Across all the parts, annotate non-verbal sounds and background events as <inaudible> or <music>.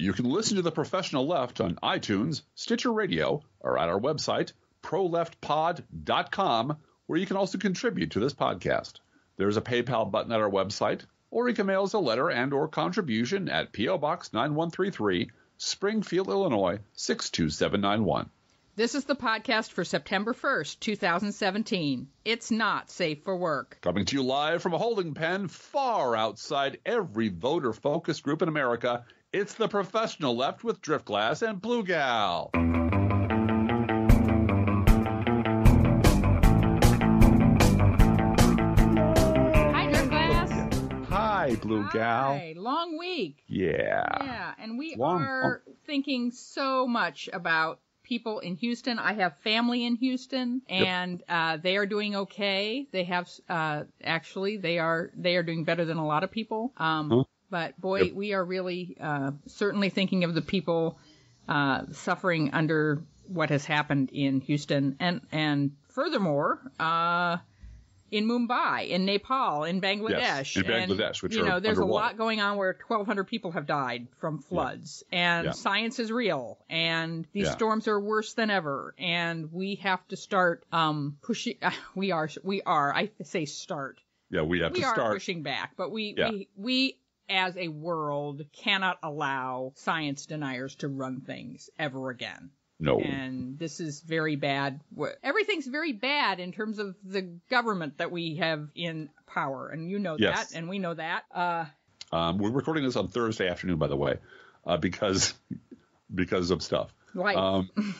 You can listen to The Professional Left on iTunes, Stitcher Radio, or at our website, proleftpod.com, where you can also contribute to this podcast. There's a PayPal button at our website, or you can mail us a letter and or contribution at P.O. Box 9133, Springfield, Illinois 62791. This is the podcast for September 1st, 2017. It's not safe for work. Coming to you live from a holding pen far outside every voter focus group in America, it's the professional left with Driftglass and Blue Gal. Hi, Driftglass. Hi, Blue Gal. Hi. Long week. Yeah. Yeah, and we Long- are thinking so much about people in Houston. I have family in Houston, and uh, they are doing okay. They have uh, actually they are they are doing better than a lot of people. Um? But boy, Yep. we are really uh, certainly thinking of the people uh, suffering under what has happened in Houston, and and furthermore. Uh, in Mumbai, in Nepal, in Bangladesh, Yes, in and, Bangladesh, which you know, there's a lot going on where 1,200 people have died from floods, and Yeah. science is real, and these Yeah. storms are worse than ever, and we have to start um pushing. <laughs> we are we are I say start. Yeah, we have we to are start. pushing back, but we Yeah. we we as a world cannot allow science deniers to run things ever again. No. And this is very bad. Everything's very bad in terms of the government that we have in power, and you know Yes. that, and we know that. Uh, Um, we're recording this on Thursday afternoon, by the way, uh, because because of stuff. life. Um, <laughs>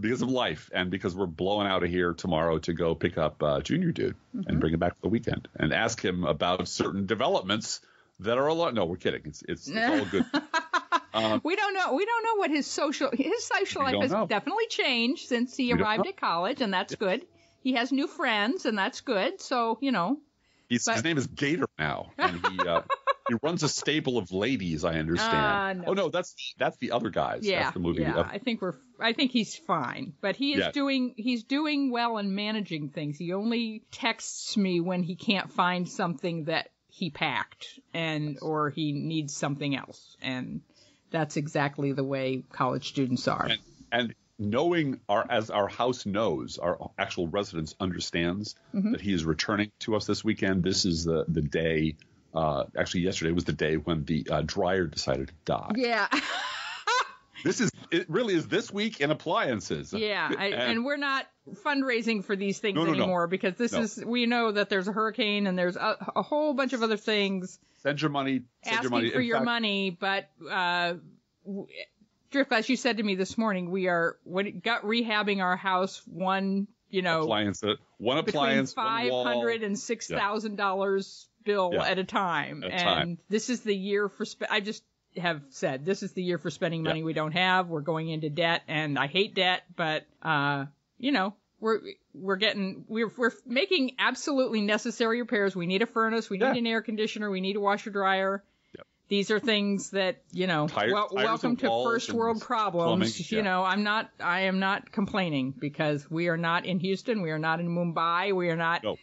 because of life, and because we're blowing out of here tomorrow to go pick up uh, Junior Dude Mm-hmm. and bring him back for the weekend and ask him about certain developments that are a lot. No, we're kidding. It's it's, it's all good. Um, <laughs> we don't know. We don't know what his social his social life has know. definitely changed since he We arrived at college, and that's good. He has new friends, and that's good. So you know, he's, But- his name is Gator now, and he uh, <laughs> he runs a stable of ladies. I understand. Uh, no. Oh no, that's that's the other guys. yeah, that's the movie. yeah. I think we're. I think he's fine, but he is Yeah. doing. He's doing well in managing things. He only texts me when he can't find something that he packed, and or he needs something else, and that's exactly the way college students are. and, and knowing our as our house knows, our actual residence understands Mm-hmm. that he is returning to us this weekend. This is the the day. Uh, actually, yesterday was the day when the uh, dryer decided to die. yeah. This is it. Really is this week in appliances. Yeah, I, And- and, we're not fundraising for these things No, no, no. anymore because this No. is we know that there's a hurricane and there's a, a whole bunch of other things Send your money. Send asking your money. for In your fact, money, but uh, Drift, as you said to me this morning, we are what got rehabbing our house one, you know, Appliance. uh, One appliance. five hundred and six thousand dollars bill Yeah. at a time, At a and time. this is the year for. Spe- I just have said this is the year for spending money Yeah. we don't have. We're going into debt, and I hate debt, but uh, you know. We're we're getting we're we're making absolutely necessary repairs. We need a furnace. We need Yeah. an air conditioner. We need a washer dryer. Yep. These are things that you know. Tire- well, welcome to first world problems. plumbing, You yeah. know, I'm not. I am not complaining because we are not in Houston. We are not in Mumbai. We are not No.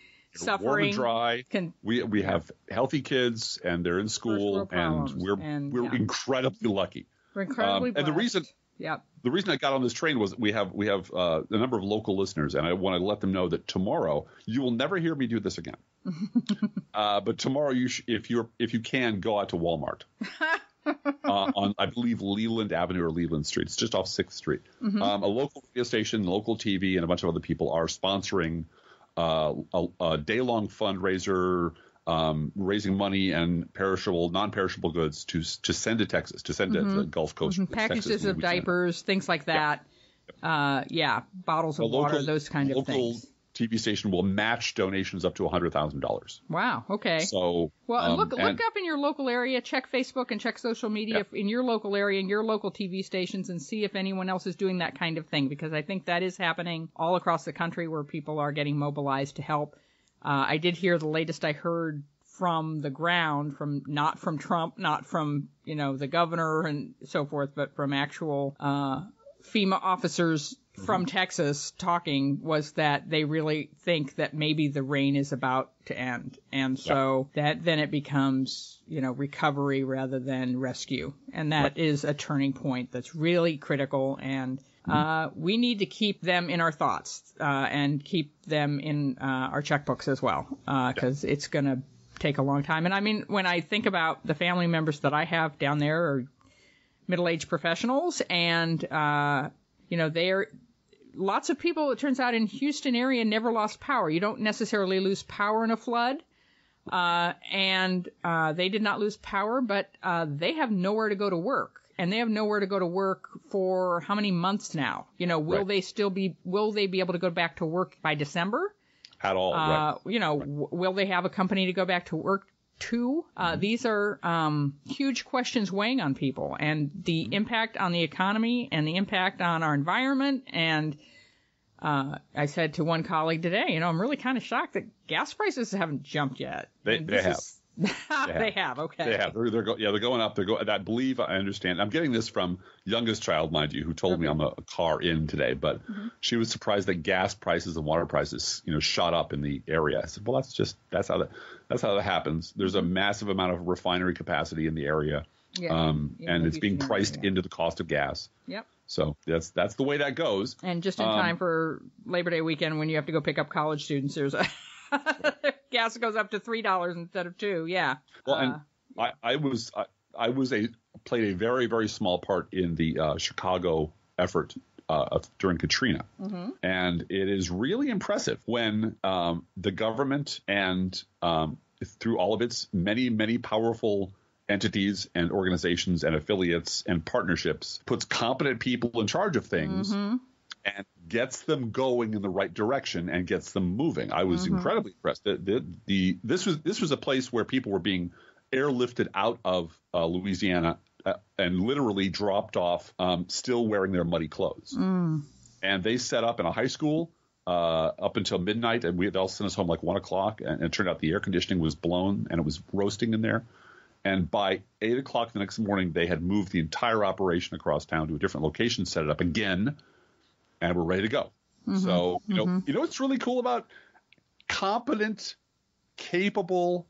You're warm and dry. Con- We we have healthy kids and they're in school and we're and, we're yeah. incredibly lucky. we're incredibly Um, and the reason Yep. the reason I got on this train was we have we have uh, a number of local listeners, and I want to let them know that tomorrow you will never hear me do this again. <laughs> uh, but tomorrow, you sh- if you if you can go out to Walmart <laughs> uh, on I believe Leland Avenue or Leland Street. It's just off Sixth Street. Mm-hmm. Um, a local radio station, local TV, and a bunch of other people are sponsoring uh, a, a day long fundraiser. Um, raising money and perishable, non-perishable goods to to send to Texas, to send to the Gulf Coast, Mhm. Packages of diapers, things like that. Uh, yeah, bottles of water, those kind of local things. TV station will match donations up to hundred thousand dollars. Wow. Okay. So Well, um, look and- look up in your local area, check Facebook and check social media Yeah. in your local area and your local TV stations and see if anyone else is doing that kind of thing because I think that is happening all across the country where people are getting mobilized to help. Uh, I did hear the latest I heard from the ground, from not from Trump, not from you know the governor and so forth, but from actual uh, FEMA officers from Texas talking was that they really think that maybe the rain is about to end. And so that then it becomes, you know, recovery rather than rescue. And that is a turning point that's really critical. And uh, we need to keep them in our thoughts uh, and keep them in uh, our checkbooks as well because it's going to take a long time. And I mean, when I think about the family members that I have down there are middle-aged professionals and, uh, you know, they're, lots of people, it turns out in Houston area never lost power. You don't necessarily lose power in a flood. Uh, and, uh, they did not lose power, but, uh, they have nowhere to go to work. And they have nowhere to go to work for how many months now? You know, will Right. they still be, will they be able to go back to work by December? At all, right? Uh, you know, w- will they have a company to go back to work to? Uh, Mm-hmm. these are um, huge questions weighing on people, and the Mm-hmm. impact on the economy and the impact on our environment. And uh, I said to one colleague today, you know, I'm really kind of shocked that gas prices haven't jumped yet. They- <laughs> they have. is- they have. Okay. They have. They're, they're go, yeah, they're going up. They're go, I believe I understand. I'm getting this from youngest child, mind you, who told me on a car in today. But she was surprised that gas prices and water prices, you know, shot up in the area. I said, well, that's just that's how that that's how that happens. There's a massive amount of refinery capacity in the area, Yeah. um, Yeah, and it's being priced area. into the cost of gas. Yep. So that's that's the way that goes. And just in Um, time for Labor Day weekend when you have to go pick up college students, there's a <laughs> gas goes up to three dollars instead of two. Yeah. Well, Uh, and I, I was I, I was a played a very very small part in the uh, Chicago effort uh, during Katrina, and it is really impressive when um, the government and um, through all of its many many powerful entities and organizations and affiliates and partnerships puts competent people in charge of things and gets them going in the right direction and gets them moving. I was incredibly impressed. The, the, the this was this was a place where people were being airlifted out of uh, Louisiana and literally dropped off, um, still wearing their muddy clothes. And they set up in a high school uh, up until midnight, and we they'll send us home like one o'clock. And it turned out the air conditioning was blown and it was roasting in there. And by eight o'clock the next morning, they had moved the entire operation across town to a different location, set it up again, and we're ready to go. So you know, you know what's really cool about competent, capable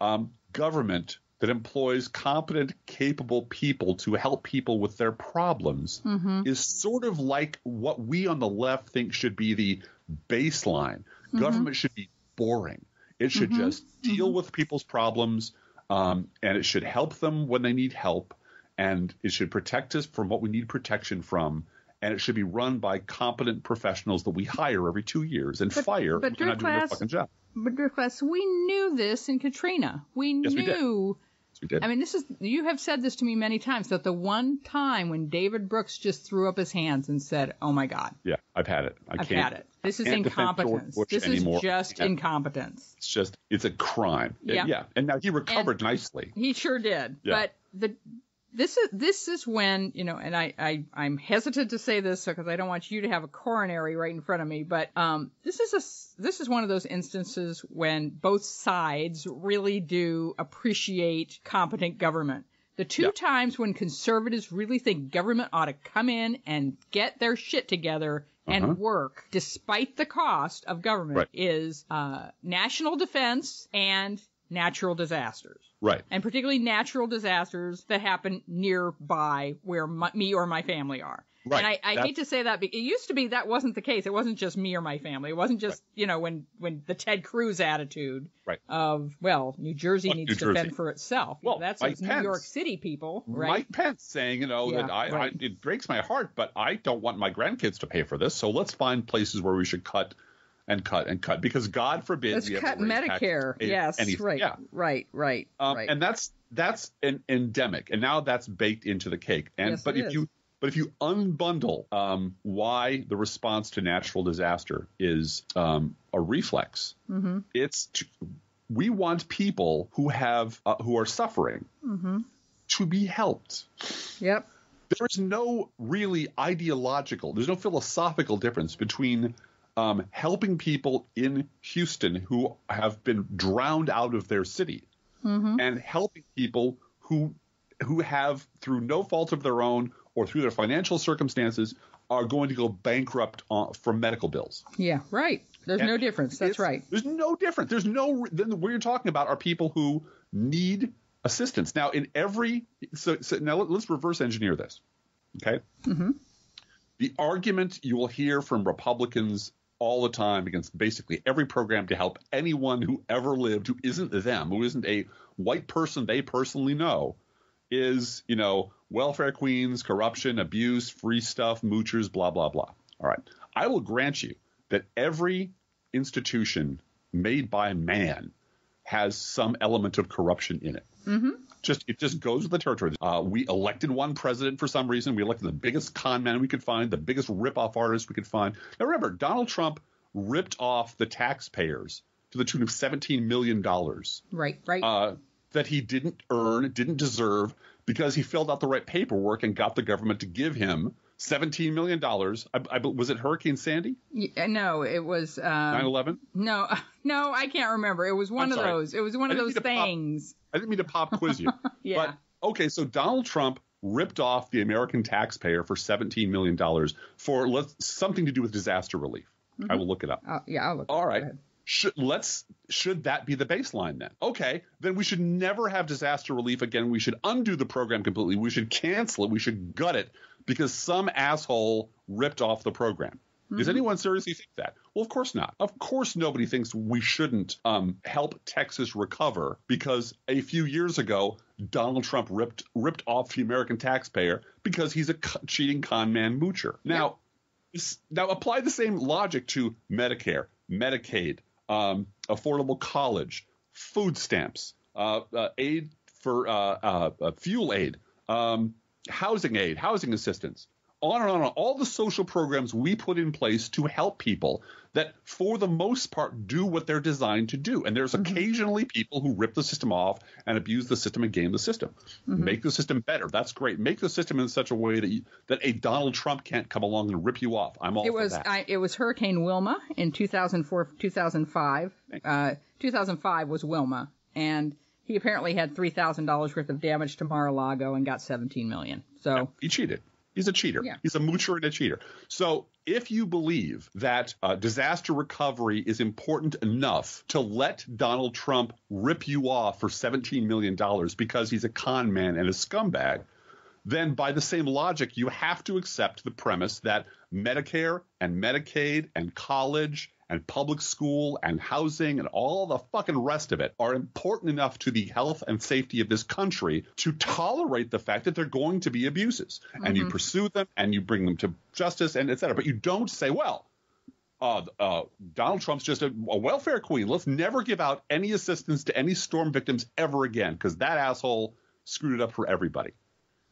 um, government that employs competent, capable people to help people with their problems mm-hmm. is sort of like what we on the left think should be the baseline. Mm-hmm. Government should be boring. It should mm-hmm. just deal with people's problems, um, and it should help them when they need help, and it should protect us from what we need protection from. And it should be run by competent professionals that we hire every two years and fire but they're not doing their fucking job. But Griffiths, we knew this in Katrina. We Yes, we knew. Yes, we did. I mean, this is you have said this to me many times that the one time when David Brooks just threw up his hands and said, "Oh my God, yeah, I've had it. I I've can't. had it. This is can't defend George incompetence. This anymore. is just Can't. incompetence." It's just it's a crime. Yeah. yeah. And now he recovered nicely. He sure did. Yeah. But the this is this is when you know, and I, I I'm hesitant to say this because I don't want you to have a coronary right in front of me. But um, this is a this is one of those instances when both sides really do appreciate competent government. The two Yeah. times when conservatives really think government ought to come in and get their shit together and Uh-huh. work despite the cost of government Right. is uh, national defense and natural disasters Right. and particularly natural disasters that happen nearby where my, me or my family are. Right. And I, I That's- hate to say that, but it used to be that wasn't the case. It wasn't just me or my family. It wasn't just, you know, when, when the Ted Cruz attitude Right. of, well, New Jersey needs New to Jersey. fend for itself. Well, that's Mike us New York City people, right? Mike Pence saying, you know, Yeah, that I, right. I it breaks my heart, but I don't want my grandkids to pay for this. So let's find places where we should cut and cut and cut because God forbid Let's cut Medicare. Yes, anything. right, Yeah. right, right, Um, right. And that's that's an endemic, and now that's baked into the cake. And Yes, but if is. you but if you unbundle um, why the response to natural disaster is um, a reflex, Mm-hmm. it's to, we want people who have uh, who are suffering Mm-hmm. to be helped. yep. There's no really ideological, there's no philosophical difference between um, helping people in Houston who have been drowned out of their city Mm-hmm. and helping people who who have through no fault of their own or through their financial circumstances are going to go bankrupt on, from medical bills. Yeah, right. There's And no difference. That's right. There's no difference. There's no. Then what you're talking about are people who need assistance. Now, in every so, so now let, us reverse engineer this. Okay. Mm-hmm. The argument you will hear from Republicans all the time against basically every program to help anyone who ever lived who isn't them, who isn't a white person they personally know, is you know welfare queens, corruption, abuse, free stuff, moochers, blah blah blah. All right, I will grant you that every institution made by man has some element of corruption in it. Mm-hmm. Just it just goes with the territory. Uh, we elected one president for some reason. We elected the biggest con man we could find, the biggest rip-off artist we could find. Now remember, Donald Trump ripped off the taxpayers to the tune of seventeen million dollars Right, right. uh, that he didn't earn, didn't deserve, because he filled out the right paperwork and got the government to give him seventeen million dollars. I, I, was it Hurricane Sandy, Yeah, uh, no, it was. Um, nine Um, eleven? no, <laughs> no, I can't remember. It was one I'm of sorry. those. It was one of those to pop- things. I didn't mean to pop quiz you. <laughs> Yeah. But okay, so Donald Trump ripped off the American taxpayer for seventeen million dollars for let's, something to do with disaster relief. I mm-hmm. will look it up. Oh, yeah, I'll look. All Go right. Should let's should that be the baseline then? Okay, then we should never have disaster relief again. We should undo the program completely. We should cancel it. We should gut it because some asshole ripped off the program. Does anyone seriously think that? Well, of course not. Of course, nobody thinks we shouldn't um, help Texas recover because a few years ago Donald Trump ripped ripped off the American taxpayer because he's a cheating con man moocher. Now, this- now apply the same logic to Medicare, Medicaid, um, affordable college, food stamps, uh, uh, aid for uh, uh, uh, fuel aid, um, housing aid, housing assistance, on and on and on. All the social programs we put in place to help people that, for the most part, do what they're designed to do. And there's occasionally people who rip the system off and abuse the system and game the system. Make the system better. That's great. Make the system in such a way that you, that a Donald Trump can't come along and rip you off. I'm all It for was. I, it was Hurricane Wilma in 2004 2005. Uh, 2005 was Wilma, and he apparently had three thousand dollars worth of damage to Mar-a-Lago and got 17 million. So He cheated. He's a cheater. Yeah. He's a moocher and a cheater. So if you believe that uh, disaster recovery is important enough to let Donald Trump rip you off for $17 million because he's a con man and a scumbag, then by the same logic, you have to accept the premise that Medicare and Medicaid and college and public school and housing and all the fucking rest of it are important enough to the health and safety of this country to tolerate the fact that they're going to be abuses. And you pursue them and you bring them to justice and et cetera. But you don't say, well, uh, uh, Donald Trump's just a, a welfare queen. Let's never give out any assistance to any storm victims ever again because that asshole screwed it up for everybody.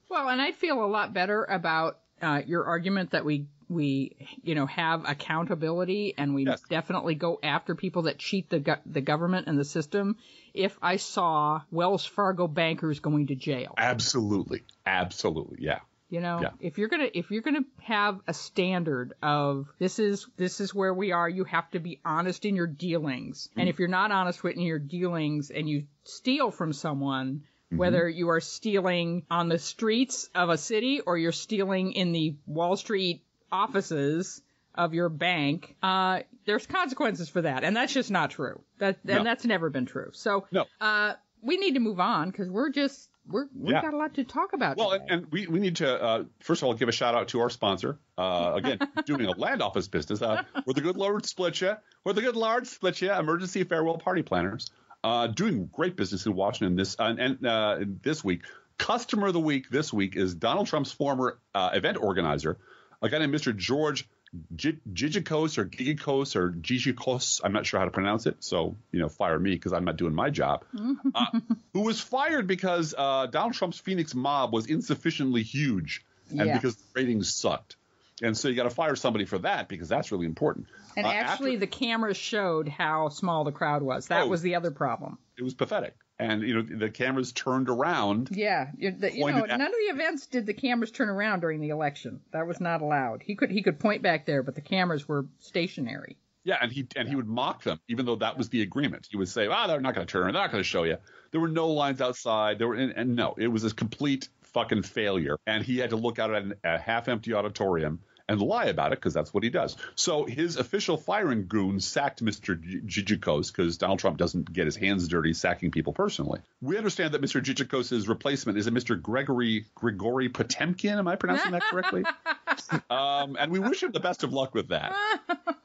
Well, and I'd feel a lot better about uh, your argument that we we you know have accountability and we Yes. definitely go after people that cheat the go- the government and the system. If I saw Wells Fargo bankers going to jail, Absolutely. Absolutely. Yeah. you know, Yeah. if you're gonna if you're gonna have a standard of this is this is where we are, you have to be honest in your dealings. And mm-hmm. if you're not honest with in your dealings and you steal from someone, mm-hmm. whether you are stealing on the streets of a city or you're stealing in the Wall Street offices of your bank, uh, there's consequences for that, and that's just not true. That and No. that's never been true. So, No. uh, we need to move on because we're just we're we've Yeah. got a lot to talk about. Well, and, and we, we need to uh, first of all give a shout out to our sponsor. Uh, again, <laughs> doing a land office business. Uh, we're the good Lord split ya. We're the good Lord split ya. Emergency farewell party planners. Uh, doing great business in Washington this uh, and uh, this week. Customer of the week this week is Donald Trump's former uh, event organizer, a guy named Mr. George G- Gigicos or Gigicos or Gigicos. I'm not sure how to pronounce it, so you know, fire me because I'm not doing my job. <laughs> uh, who was fired because uh, Donald Trump's Phoenix mob was insufficiently huge and Yeah. because the ratings sucked. And so you got to fire somebody for that because that's really important. And Uh, actually, after- the cameras showed how small the crowd was. That Oh. was the other problem. it was pathetic. And you know the cameras turned around. Yeah, you, the, you know, none of the events did the cameras turn around during the election. That was not allowed. He could he could point back there, but the cameras were stationary. Yeah, and he and he would mock them, even though that was the agreement. He would say, "Ah, they're not going to turn. They're not going to show you." There were no lines outside. There were, and, and no, it was a complete fucking failure, and he had to look out at a half-empty auditorium and lie about it because that's what he does. So his official firing goon sacked Mr. Gigicos because Donald Trump doesn't get his hands dirty sacking people personally. We understand that Mr. Gigicos' replacement is a Mr. Gregory Grigory Potemkin. Am I pronouncing that correctly? <laughs> um, and we wish him the best of luck with that.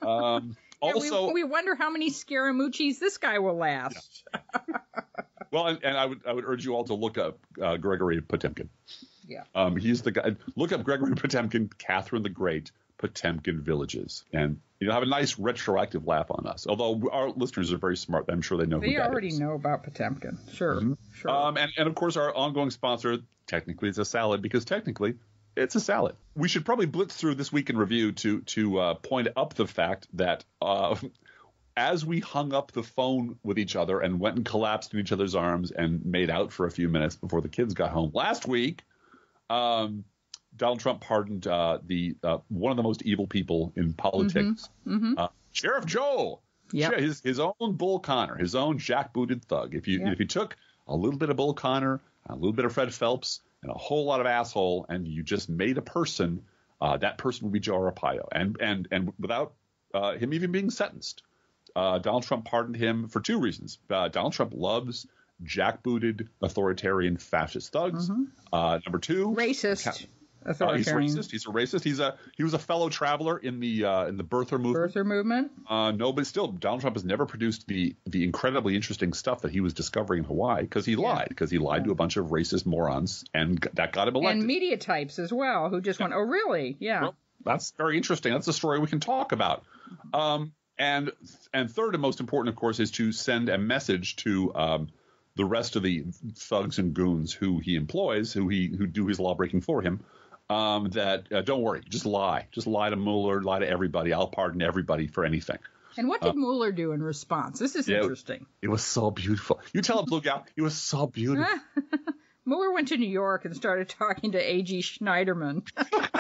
Um, Yeah, also, we, we wonder how many Scaramucci's this guy will last. well, and, and I would I would urge you all to look up uh, Gregory Potemkin. Yeah. Um, he's the guy. Look up Gregory <laughs> Potemkin, Catherine the Great, Potemkin villages, and you know have a nice retroactive laugh on us. Although our listeners are very smart, I'm sure they know They already is. know about Potemkin. Sure. Sure. Um, and, and of course, our ongoing sponsor, technically, it's a salad because technically it's a salad. We should probably blitz through this week in review to to uh, point up the fact that uh, <laughs> as we hung up the phone with each other and went and collapsed in each other's arms and made out for a few minutes before the kids got home last week, um, Donald Trump pardoned uh, the uh, one of the most evil people in politics, Uh, Sheriff Joe. Yeah, his his own Bull Connor, his own jackbooted thug. If you Yeah. if you took a little bit of Bull Connor, a little bit of Fred Phelps, and a whole lot of asshole, and you just made a person, uh, that person would be Joe Arpaio, and and and without uh, him even being sentenced, uh, Donald Trump pardoned him for two reasons. Uh, Donald Trump loves jackbooted authoritarian fascist thugs. Uh, number two, Racist. Uh, he's racist. He's a racist. He's a he was a fellow traveler in the uh, in the birther movement. Birther movement. Uh, no, but still, Donald Trump has never produced the the incredibly interesting stuff that he was discovering in Hawaii because he lied because he lied to a bunch of racist morons and g- that got him elected. And media types as well, who just went, oh, really? Yeah. Well, that's very interesting. That's a story we can talk about. Um, and and third and most important, of course, is to send a message to um, the rest of the thugs and goons who he employs, who he who do his law breaking for him. Um, that uh, don't worry, just lie, just lie to Mueller, lie to everybody. I'll pardon everybody for anything. And what did Mueller do in response? This is Uh, Yeah. interesting. It was so beautiful. You tell him, Blue Gal, it was so beautiful. <laughs> Mueller went to New York and started talking to A.G. Schneiderman <laughs>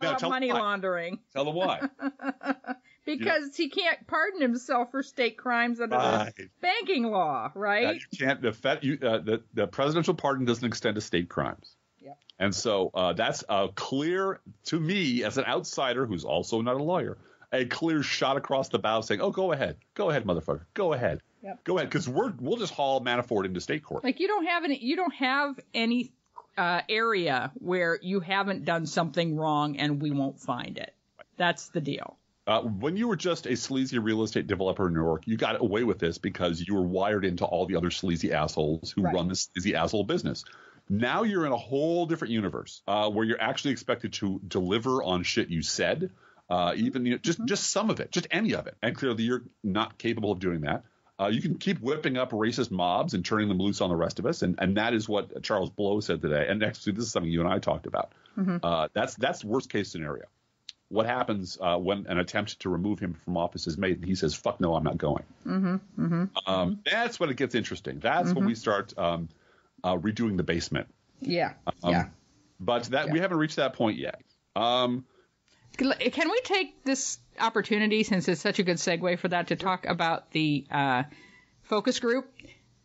about tell money why. laundering Tell them why. <laughs> because he can't pardon himself for state crimes under Right. the banking law, right? you can't. The, Fed, you, uh, the the presidential pardon doesn't extend to state crimes. Yep. And so uh, that's a clear to me as an outsider who's also not a lawyer, a clear shot across the bow saying, "Oh, go ahead, go ahead, motherfucker, go ahead, Yep. go ahead," because we're we'll just haul Manafort into state court. Like you don't have any, you don't have any uh, area where you haven't done something wrong and we won't find it. That's the deal. Uh, when you were just a sleazy real estate developer in New York, you got away with this because you were wired into all the other sleazy assholes who Right. run this sleazy asshole business. Now you're in a whole different universe uh, where you're actually expected to deliver on shit you said, uh, even you know, just just some of it, just any of it. And clearly you're not capable of doing that. Uh, you can keep whipping up racist mobs and turning them loose on the rest of us, and, and that is what Charles Blow said today. And actually, this is something you and I talked about. Uh, that's that's worst case scenario what happens uh, when an attempt to remove him from office is made and he says fuck no i'm not going. Um, that's when it gets interesting. That's when we start um, uh, redoing the basement. Yeah. Um, yeah. but that we haven't reached that point yet. Um, Can we take this opportunity, since it's such a good segue for that, to talk about the uh, focus group?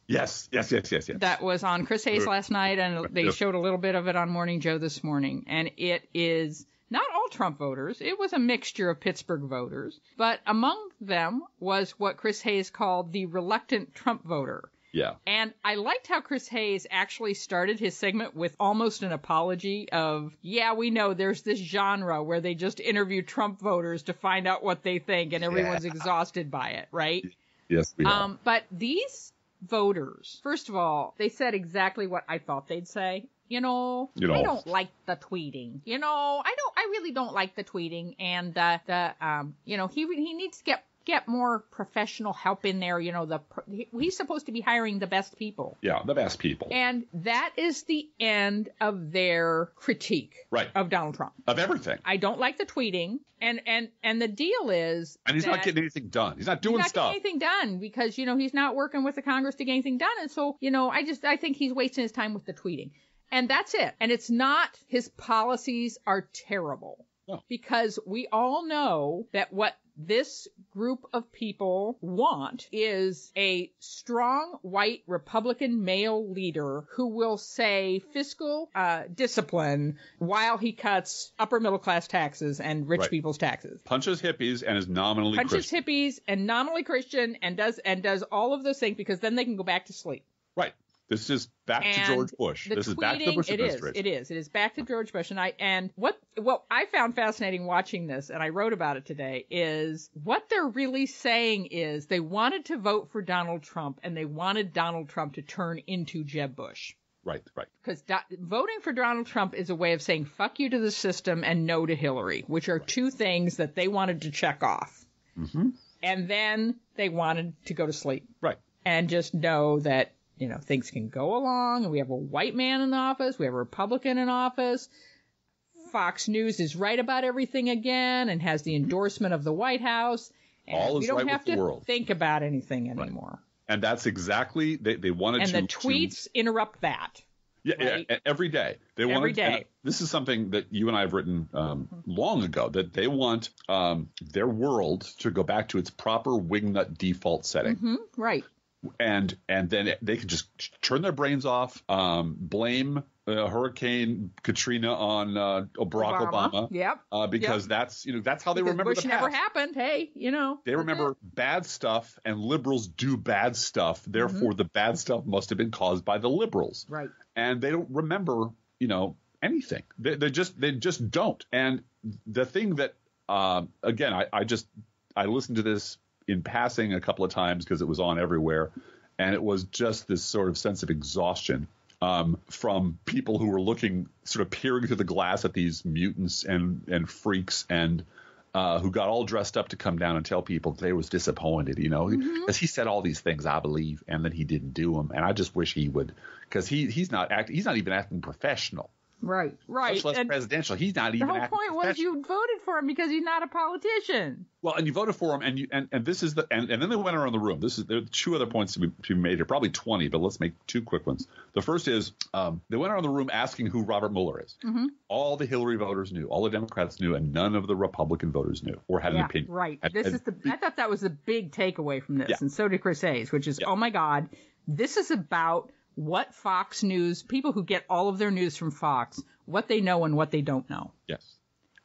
Yes yes yes yes yes. That was on Chris Hayes last night, and they showed a little bit of it on Morning Joe this morning. And it is Trump voters, it was a mixture of Pittsburgh voters, but among them was what Chris Hayes called the reluctant Trump voter. yeah And I liked how Chris Hayes actually started his segment with almost an apology of, yeah, we know there's this genre where they just interview Trump voters to find out what they think and everyone's exhausted by it, right? yes we are. Um, but these voters, first of all, they said exactly what I thought they'd say. You know, You know. I don't like the tweeting. You know, I don't. I really don't like the tweeting, and the the um, you know, he he needs to get get more professional help in there. You know, the he's supposed to be hiring the best people, yeah the best people and that is the end of their critique right of Donald Trump. of everything I don't like the tweeting, and and and the deal is, and he's not getting anything done he's not doing he's not stuff getting anything done because you know he's not working with the Congress to get anything done, and so you know I just I think he's wasting his time with the tweeting, and that's it. And it's not his policies are terrible. No. Because we all know that what this group of people want is a strong white Republican male leader who will say fiscal uh, discipline while he cuts upper middle class taxes and rich Right. people's taxes. Punches hippies and is nominally Punches Christian. hippies and nominally Christian and does and does all of those things because then they can go back to sleep. Right. This is back And to George Bush. This is back to the Bush it is. It is. It is back to George Bush. And I and what what I found fascinating watching this, and I wrote about it today, is what they're really saying is they wanted to vote for Donald Trump and they wanted Donald Trump to turn into Jeb Bush. Right, right. Because do- voting for Donald Trump is a way of saying fuck you to the system and no to Hillary, which are two things that they wanted to check off. Mm-hmm. And then they wanted to go to sleep Right. and just know that you know things can go along. And we have a white man in office. We have a republican in office. Fox news is right about everything again and has the endorsement of the white house. And All we is don't right with have the to world. think about anything anymore. And that's exactly they, they wanted and to And the tweets interrupt that Yeah, right? yeah, every day. They Every want day. this is something that you and I have written um, long ago that they want um, their world to go back to its proper wingnut default setting, hmm right and and then they can just turn their brains off, um, blame uh, Hurricane Katrina on uh, Barack Obama, yep uh, because that's you know that's how they because remember bush the never happened hey you know They remember bad stuff, and liberals do bad stuff. Mm-hmm. Therefore, the bad stuff must have been caused by the liberals right and they don't remember, you know, anything. They, they just they just don't. And the thing that, um, again, I, I just I listened to this in passing a couple of times because it was on everywhere, and it was just this sort of sense of exhaustion. Um, from people who were looking, sort of peering through the glass at these mutants and and freaks, and uh, who got all dressed up to come down and tell people they was disappointed, you know, because he said all these things, I believe, and then he didn't do them, and I just wish he would, because he he's not acting, he's not even acting professional, right right much less and presidential. He's not the even. whole point was you voted for him because he's not a politician Well, and you voted for him, and you and, and this is the and, and then they went around the room. This is there are two other points to be, to be made here, probably twenty, but let's make two quick ones. The first is um, they went around the room asking who Robert Mueller is. Mm-hmm. All the Hillary voters knew, all the Democrats knew, and none of the Republican voters knew or had an opinion. Right. Had- this had- is the. I thought that was the big takeaway from this, Yeah. and so did Chris Hayes, which is, Yeah. oh my God, this is about what Fox News, people who get all of their news from Fox, what they know and what they don't know. Yes.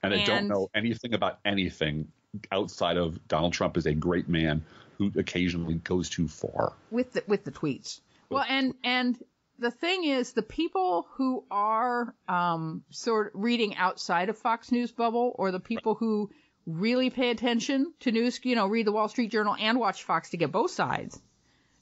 And I don't know anything about anything outside of Donald Trump is a great man who occasionally goes too far. with the with the tweets. Well, and and the thing is, the people who are um, sort of reading outside of Fox News bubble, or the people who really pay attention to news, you know, read the Wall Street Journal and watch Fox to get both sides,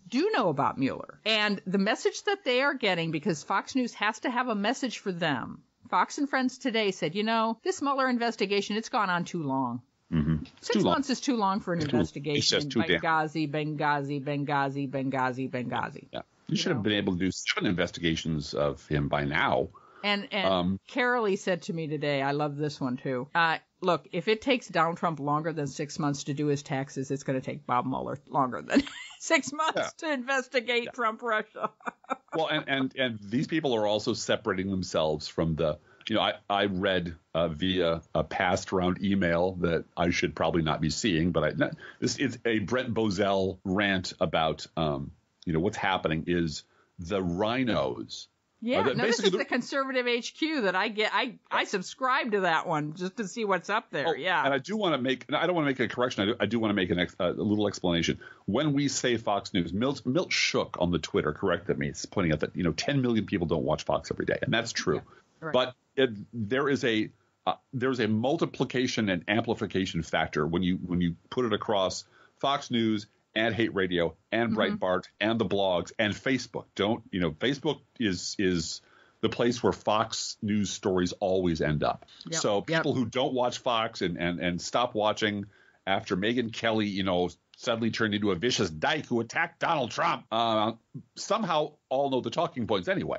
do know about Mueller. And the message that they are getting, because Fox News has to have a message for them. Fox and Friends today said, you know, this Mueller investigation, it's gone on too long. Mm-hmm. Six too long. months is too long for an investigation it's just in too damn- Benghazi, Benghazi, Benghazi, Benghazi, Benghazi. Yeah. You should have been able to do seven investigations of him by now. And and Um, Carolee said to me today, I love this one too. Uh, look, if it takes Donald Trump longer than six months to do his taxes, it's going to take Bob Mueller longer than <laughs> six months to investigate Trump Russia. <laughs> well, and, and and these people are also separating themselves from the. You know, I I read uh, via a passed around email that I should probably not be seeing, but I this is a Brent Bozell rant about um you know what's happening is the RINOs. Yeah, that no, this is the- the conservative HQ that I get. I I subscribe to that one just to see what's up there. Oh, yeah, And I do want to make, I don't want to make a correction. I do, I do want to make an ex, uh, a little explanation. When we say Fox News, Milt, Milt Shook on the Twitter corrected me, it's pointing out that, you know, 10 million people don't watch Fox every day. And that's true. Right. But it, there is a, uh, there's a multiplication and amplification factor when you, when you put it across Fox News and Hate Radio and Mm-hmm. Breitbart and the blogs and Facebook. Don't, you know, Facebook is, is, the place where Fox News stories always end up. Yep, So yep. people who don't watch Fox and, and, and stop watching after Megyn Kelly, you know, suddenly turned into a vicious dyke who attacked Donald Trump, uh, somehow all know the talking points anyway.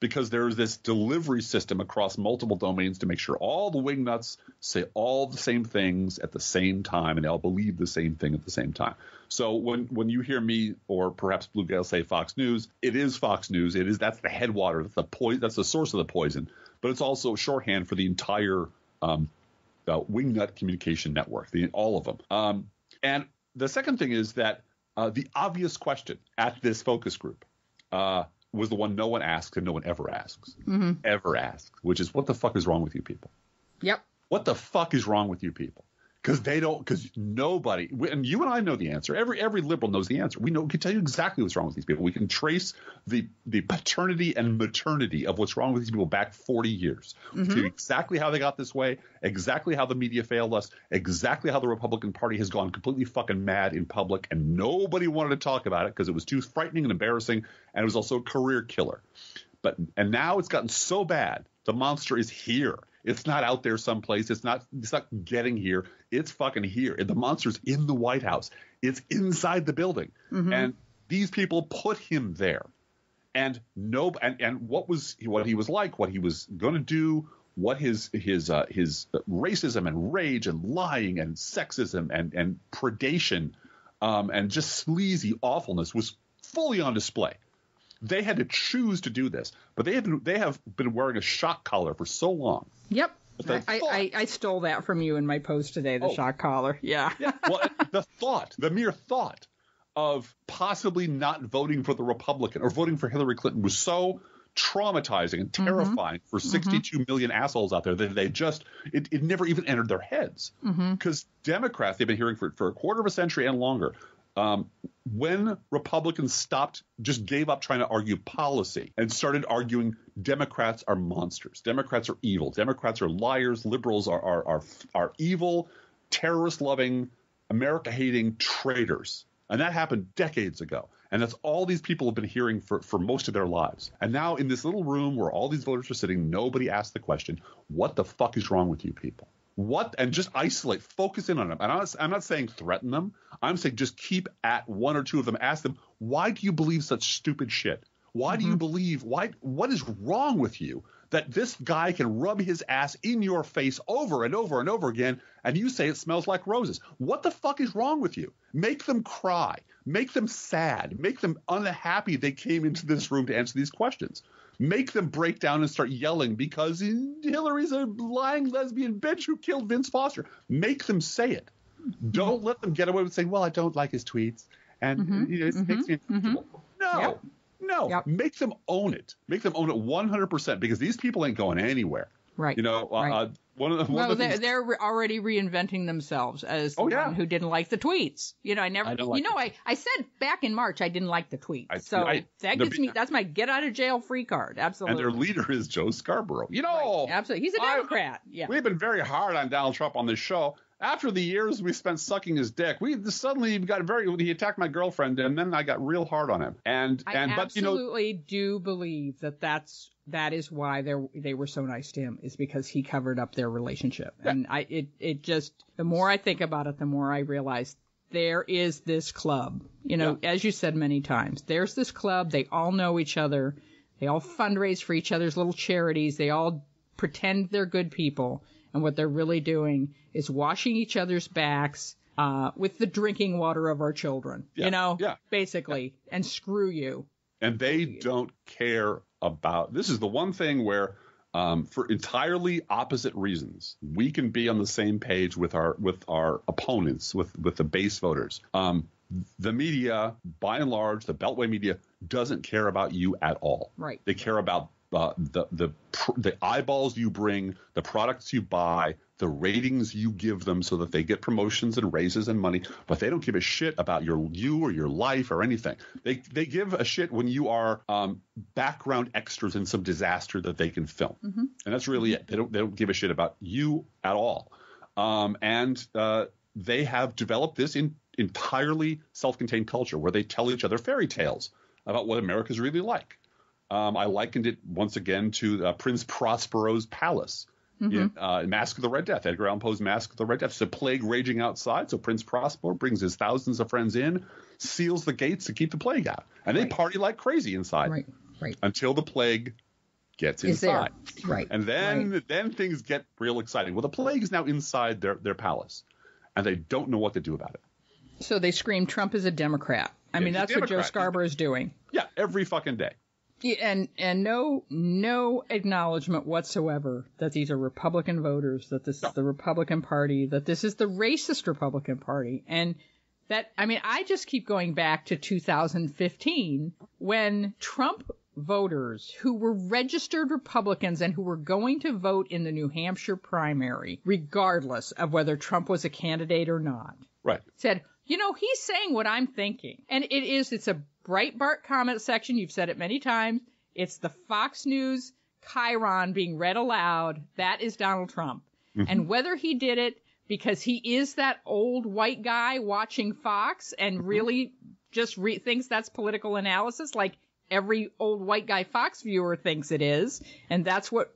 Because there's this delivery system across multiple domains to make sure all the wingnuts say all the same things at the same time and they all believe the same thing at the same time. So when when you hear me or perhaps Blue Gal say Fox News, it is Fox News. It is that's the headwater, that's the poison, that's the source of the poison. But it's also shorthand for the entire um, uh, Wingnut Communication Network, the, all of them. Um, and the second thing is that uh, the obvious question at this focus group uh, was the one no one asks and no one ever asks, Mm-hmm. ever asks, which is what the fuck is wrong with you people? Yep. What the fuck is wrong with you people? Because they don't, because nobody, and you and I know the answer. Every every liberal knows the answer. We know, we can tell you exactly what's wrong with these people. We can trace the the paternity and maternity of what's wrong with these people back 40 years to mm-hmm. exactly how they got this way, exactly how the media failed us, exactly how the Republican Party has gone completely fucking mad in public, and nobody wanted to talk about it because it was too frightening and embarrassing, and it was also a career killer. But and now it's gotten so bad, the monster is here. It's not out there someplace. It's not. It's not getting here. It's fucking here. And the monster's in the White House. It's inside the building, and these people put him there. And no, and, and what was what he was like, what he was going to do, what his his uh, his racism and rage and lying and sexism and and predation, um, and just sleazy awfulness was fully on display. They had to choose to do this, but they have been, they have been wearing a shock collar for so long. Yep. I, I, I, stole that from you in my post today, the Oh. shock collar. Yeah. <laughs> Yeah. Well, the thought, the mere thought of possibly not voting for the Republican or voting for Hillary Clinton was so traumatizing and mm-hmm. terrifying for mm-hmm. 62 million assholes out there that they just it, it never even entered their heads mm-hmm. because Democrats they've been hearing for for a quarter of a century and longer. Um, when Republicans stopped, just gave up trying to argue policy and started arguing Democrats are monsters, Democrats are evil, Democrats are liars, liberals are are are, are evil, terrorist loving, America hating traitors. And that happened decades ago. And that's all these people have been hearing for, for most of their lives. And now, in this little room where all these voters are sitting, nobody asked the question, what the fuck is wrong with you people? What? And just isolate, focus in on them. And I'm not, I'm not saying threaten them. I'm saying just keep at one or two of them. Ask them, why do you believe such stupid shit? Why do you mm-hmm. believe, why, what is wrong with you that this guy can rub his ass in your face over and over and over again, and you say it smells like roses. What the fuck is wrong with you? Make them cry, make them sad, make them unhappy they came into this room to answer these questions. Make them break down and start yelling because Hillary's a lying lesbian bitch who killed Vince Foster. Make them say it. Don't let them get away with saying, "Well, I don't like his tweets," and you know, it makes me uncomfortable. No, Yep. no. Yep. Make them own it. Make them own it 100% because these people ain't going anywhere. Right. You know, uh, Right. uh, one of the, one Well, of the they're, they're already reinventing themselves as oh, the Oh, yeah. one who didn't like the tweets. You know, I never. I like you know, I, I said back in March I didn't like the tweets. I- so I- that gives me that's my get out of jail free card. Absolutely. And their leader is Joe Scarborough. You know, Right. Absolutely. He's a Democrat. yeah. we've been very hard on Donald Trump on this show. After the years we spent sucking his dick, we suddenly got very. He attacked my girlfriend, and then I got real hard on him. And I and but you know, I absolutely do believe that that's that is why they they were so nice to him is because he covered up their relationship. And I it it just the more I think about it, the more I realize there is this club. You know, as you said many times, there's this club. They all know each other. They all fundraise for each other's little charities. They all pretend they're good people. And what they're really doing is washing each other's backs uh, with the drinking water of our children. Yeah, You know, yeah. basically, and screw you. and they don't care about this is the one thing where um, for entirely opposite reasons we can be on the same page with our with our opponents with with the base voters um, the media by and large the beltway media doesn't care about you at all Right. they care about uh, the the the eyeballs you bring, the products you buy, the ratings you give them, so that they get promotions and raises and money. But they don't give a shit about your you or your life or anything. They they give a shit when you are um, background extras in some disaster that they can film, and that's really it. They don't they don't give a shit about you at all. Um, and uh, they have developed this in entirely self-contained culture where they tell each other fairy tales about what America's really like. Um, I likened it once again to uh, Prince Prospero's palace in uh, Masque of the Red Death. Edgar Allan Poe's Masque of the Red Death. It's a plague raging outside, so Prince Prospero brings his thousands of friends in, seals the gates to keep the plague out, and they Right. party like crazy inside Right. Right. until the plague gets Is there. inside. Right. And then Right. then things get real exciting. Well, the plague is now inside their, their palace, and they don't know what to do about it. So they scream Trump is a Democrat. I mean, he's a that's what Joe Scarborough is doing. Yeah, every fucking day. And and no no acknowledgement whatsoever that these are Republican voters, that this is the Republican Party, that this is the racist Republican Party, and that I mean I just keep going back to 2015 when Trump voters who were registered Republicans and who were going to vote in the New Hampshire primary, regardless of whether Trump was a candidate or not, Right. said, you know, he's saying what I'm thinking. And it is, it's a Breitbart comment section. You've said it many times. It's the Fox News chyron being read aloud. That is Donald Trump. Mm-hmm. And whether he did it because he is that old white guy watching Fox and mm-hmm. really just re- thinks that's political analysis, like every old white guy Fox viewer thinks it is, and that's what,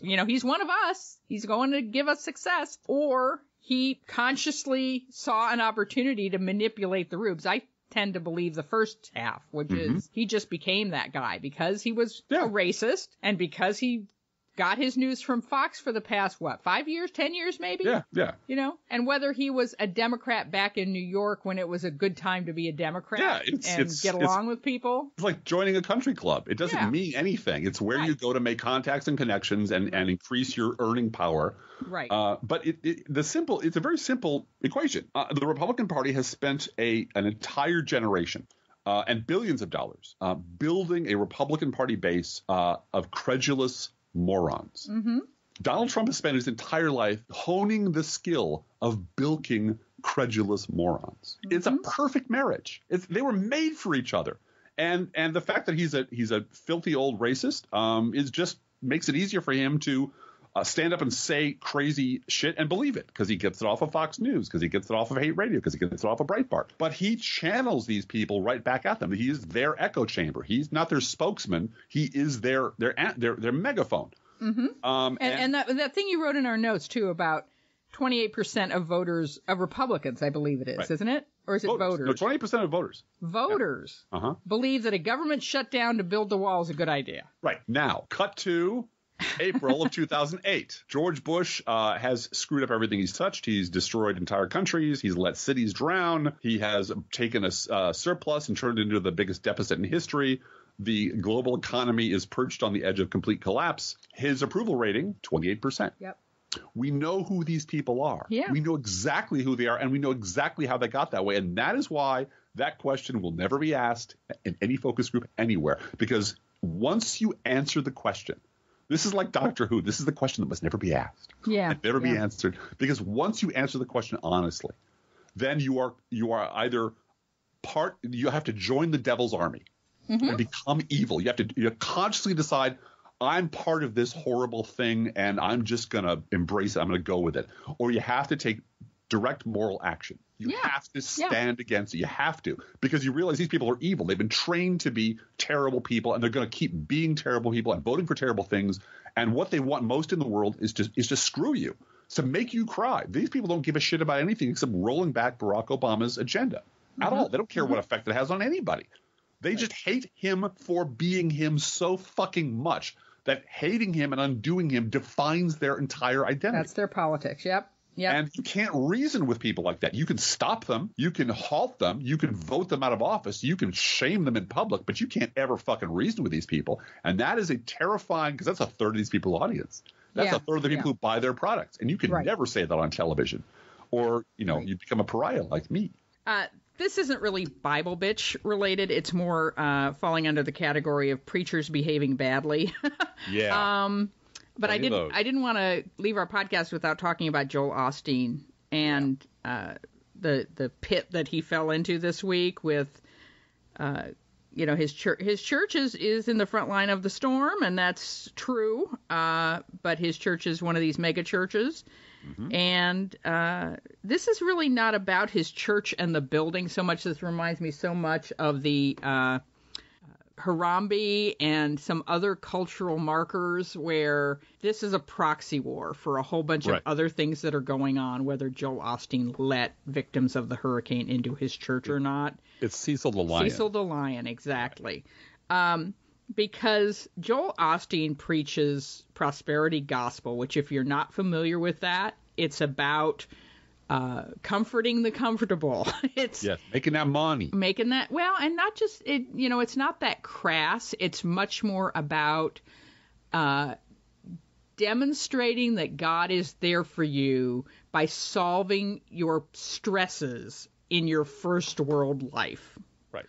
you know. He's one of us. He's going to give us success, or he consciously saw an opportunity to manipulate the rubes. I tend to believe the first half, which mm-hmm. is he just became that guy because he was Yeah. a racist and because he got his news from Fox for the past what five years, ten years, maybe Yeah. Yeah. you know, and whether he was a Democrat back in New York when it was a good time to be a Democrat Yeah, it's- and it's- get it's- along with people. It's like joining a country club. It doesn't Yeah. mean anything. It's where you go to make contacts and connections and, and increase your earning power. Right. Uh, but it, it, the simple, it's a very simple equation. Uh, the Republican Party has spent a an entire generation uh, and billions of dollars uh, building a Republican Party base uh, of credulous morons. mm-hmm. Donald Trump has spent his entire life honing the skill of bilking credulous morons. It's a perfect marriage. It's, they were made for each other, and and the fact that he's a he's a filthy old racist um, is just makes it easier for him to. Uh, stand up and say crazy shit and believe it because he gets it off of Fox News, because he gets it off of Hate Radio, because he gets it off of Breitbart. But he channels these people right back at them. He is their echo chamber. He's not their spokesman. He is their their their, their megaphone. Um, And, and that that thing you wrote in our notes too about 28% of voters of Republicans, I believe it is, Right. isn't it? Or is it voters? No, twenty percent of voters. voters Uh huh. believe that a government shutdown to build the wall is a good idea. Right now, cut to April of 2008. George Bush uh, has screwed up everything he's touched. He's destroyed entire countries. He's let cities drown. He has taken a uh, surplus and turned it into the biggest deficit in history. The global economy is perched on the edge of complete collapse. His approval rating, 28%. Yep. We know who these people are. Yeah. We know exactly who they are, and we know exactly how they got that way. And that is why that question will never be asked in any focus group anywhere. Because once you answer the question, this is like Doctor Who. This is the question that must never be asked. Yeah. and never be answered. Because once you answer the question honestly, then you are you are either part you have to join the devil's army Mm-hmm. and become evil. You have to you consciously decide I'm part of this horrible thing and I'm just gonna embrace it. I'm gonna go with it. Or you have to take direct moral action. You Yeah. have to stand against it. You have to because you realize these people are evil. They've been trained to be terrible people, and they're going to keep being terrible people and voting for terrible things. And what they want most in the world is to is to screw you, to make you cry. These people don't give a shit about anything except rolling back Barack Obama's agenda at mm-hmm. all. They don't care what mm-hmm. effect it has on anybody. They just hate him for being him so fucking much that hating him and undoing him defines their entire identity. That's their politics. Yep. Yep. And you can't reason with people like that. You can stop them, you can halt them, you can vote them out of office, you can shame them in public, but you can't ever fucking reason with these people. And that is a terrifying because that's a third of these people's audience. That's Yeah, a third of the people yeah. who buy their products. And you can Right. never say that on television. Or, you know, Right. you become a pariah like me. Uh, this isn't really Bible bitch related. It's more uh, falling under the category of preachers behaving badly. <laughs> Yeah. um, but I didn't. I didn't want to leave our podcast without talking about Joel Osteen and uh, the the pit that he fell into this week with. Uh, you know his church. His church is, is in the front line of the storm, and that's true. Uh, but his church is one of these mega churches, and uh, this is really not about his church and the building so much. This reminds me so much of the uh, Harambe and some other cultural markers where this is a proxy war for a whole bunch Right. of other things that are going on, whether Joel Osteen let victims of the hurricane into his church or not. it's Cecil the Lion. Cecil the Lion, exactly. Um, because Joel Osteen preaches prosperity gospel, which, if you're not familiar with that, it's about uh, comforting the comfortable. <laughs> it's Yes, making that money. making that well, and not just it. You know, it's not that crass. It's much more about uh, demonstrating that God is there for you by solving your stresses in your first world life. Right.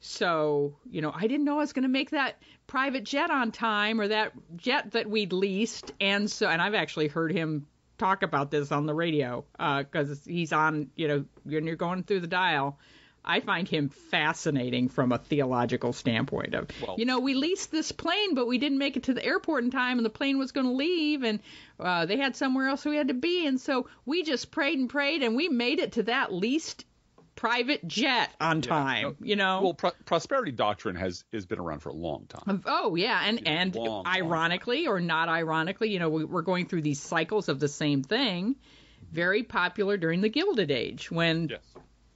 So, you know, I didn't know I was going to make that private jet on time or that jet that we'd leased. And so, and I've actually heard him talk about this on the radio because he's on, you know, when you're going through the dial. I find him fascinating from a theological standpoint of, Well- you know, we leased this plane, but we didn't make it to the airport in time, and the plane was going to leave, and uh, they had somewhere else we had to be, and so we just prayed and prayed, and we made it to that leased private jet on time. you know, Well, pro- prosperity doctrine has has been around for a long time. Oh yeah, and and long, long ironically or not ironically, you know, we, we're going through these cycles of the same thing. Very popular during the Gilded Age when Yes.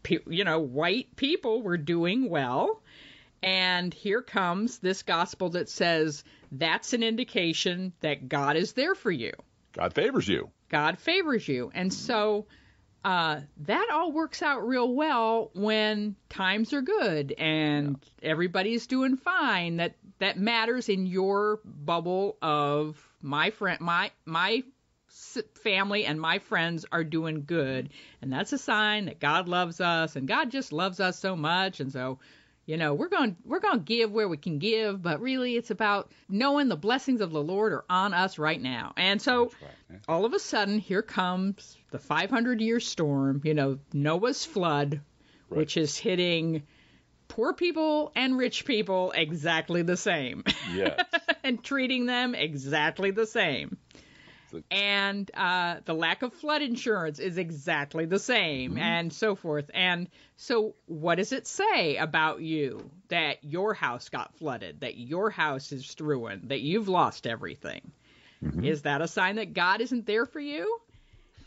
pe- you know white people were doing well, and here comes this gospel that says that's an indication that God is there for you. God favors you. God favors you. And so uh, that all works out real well when times are good and everybody's doing fine. That that matters in your bubble of my friend, my my s- family and my friends are doing good, and that's a sign that God loves us, and God just loves us so much, and so. You know, we're going we're going to give where we can give, but really it's about knowing the blessings of the Lord are on us right now. And so right. yeah. all of a sudden, here comes the 500 year storm, you know, Noah's flood, Right. which is hitting poor people and rich people exactly the same Yes. <laughs> and treating them exactly the same. And uh, the lack of flood insurance is exactly the same, and so forth. And so, what does it say about you that your house got flooded, that your house is ruined, that you've lost everything? Is that a sign that God isn't there for you?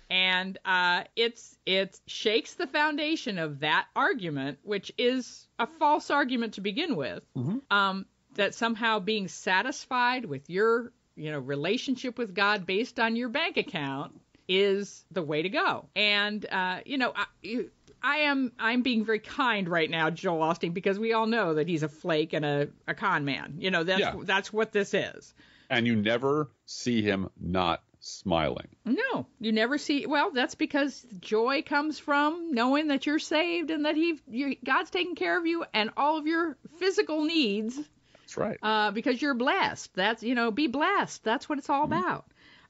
And uh, it's it shakes the foundation of that argument, which is a false argument to begin with. Um, that somehow being satisfied with your you know relationship with God based on your bank account is the way to go. And uh, you know, I, I am I'm being very kind right now, Joel Osteen, because we all know that he's a flake and a, a con man. You know, that's Yeah. that's what this is. and you never see him not smiling. No, you never see. Well, that's because joy comes from knowing that you're saved and that he, you, God's taking care of you and all of your physical needs That's right. uh, because you're blessed. That's you know, be blessed. That's what it's all about.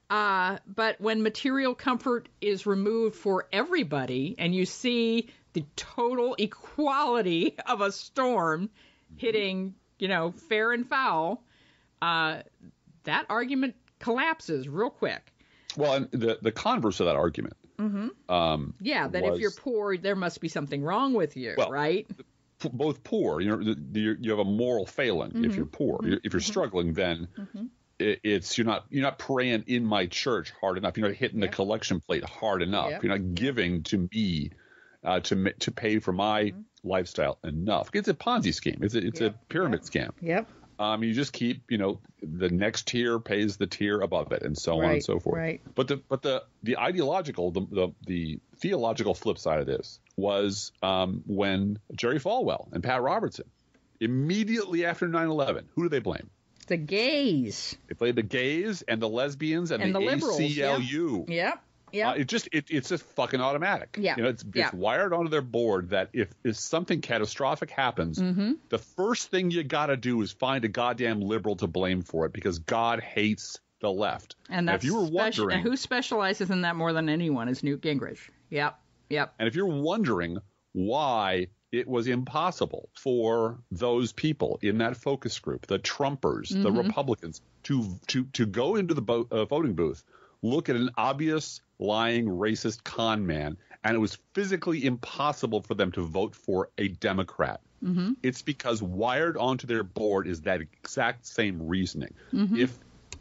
Uh, but when material comfort is removed for everybody, and you see the total equality of a storm hitting, you know, fair and foul, uh, that argument collapses real quick. well, and the the converse of that argument. Mm-hmm. Um, Yeah, that was- if you're poor, there must be something wrong with you, Well, right? P- both poor. You know, you you have a moral failing Mm-hmm. if you're poor. If you're struggling, then it, it's you're not you're not praying in my church hard enough. You're not hitting the collection plate hard enough. Yep. You're not giving to me uh, to to pay for my Mm-hmm. lifestyle enough. It's a Ponzi scheme. It's a it's a pyramid scam. Yep. Um, you just keep, you know, the next tier pays the tier above it, and so on and so forth. right. But the but the the ideological, the the, the theological flip side of this was um, when Jerry Falwell and Pat Robertson, immediately after 9/11, who do they blame? The gays. They blame the gays and the lesbians and, And the, the liberals. ACLU. Yep. Yep. Uh, it just it, it's just fucking automatic. Yeah. You know, it's, Yeah. it's wired onto their board that if, if something catastrophic happens, Mm-hmm. the first thing you got to do is find a goddamn liberal to blame for it because God hates the left. and that's if you were speci- wondering, and who specializes in that more than anyone is Newt Gingrich. Yep. Yep. and if you're wondering why it was impossible for those people in that focus group, the Trumpers, the Mm-hmm. Republicans, to to to go into the bo- uh, voting booth, look at an obvious lying racist con man, and it was physically impossible for them to vote for a Democrat. Mm-hmm. It's because wired onto their board is that exact same reasoning. If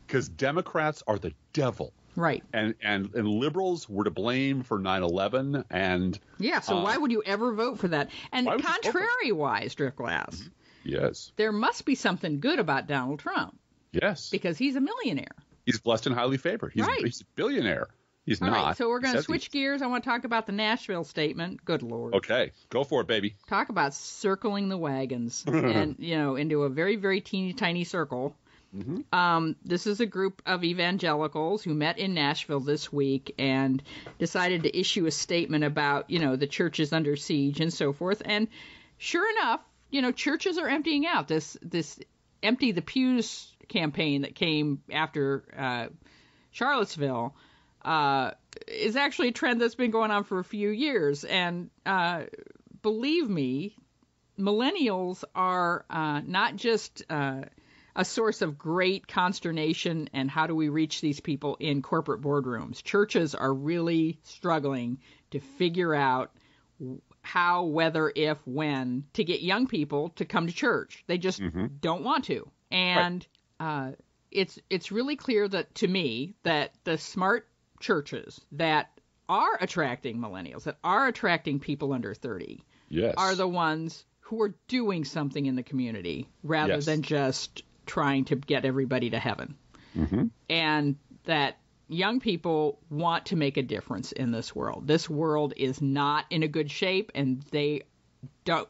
because Democrats are the devil. Right. And, and and liberals were to blame for 9/11 and Yeah. So Uh, why would you ever vote for that? And why would you vote for- contrary wise, Driftglass, yes there must be something good about Donald Trump yes because he's a millionaire. He's blessed and highly favored he's, Right. he's a billionaire He's All not. right, so we're going to switch gears. I want to talk about the Nashville statement. Good lord. Okay, go for it, baby. Talk about circling the wagons <laughs> and, you know, into a very, very teeny tiny circle. Um, this is a group of evangelicals who met in Nashville this week and decided to issue a statement about, you know, the church is under siege and so forth. And sure enough, you know, churches are emptying out. This this empty the pews campaign that came after uh, Charlottesville uh, is actually a trend that's been going on for a few years. And uh, believe me, millennials are uh, not just uh, a source of great consternation and how do we reach these people in corporate boardrooms. Churches are really struggling to figure out how, whether, if, when to get young people to come to church. They just don't want to. And uh, it's it's really clear that to me that the smart churches that are attracting millennials, that are attracting people under 30, Yes. are the ones who are doing something in the community rather Yes. than just trying to get everybody to heaven. And that young people want to make a difference in this world. This world is not in a good shape and they don't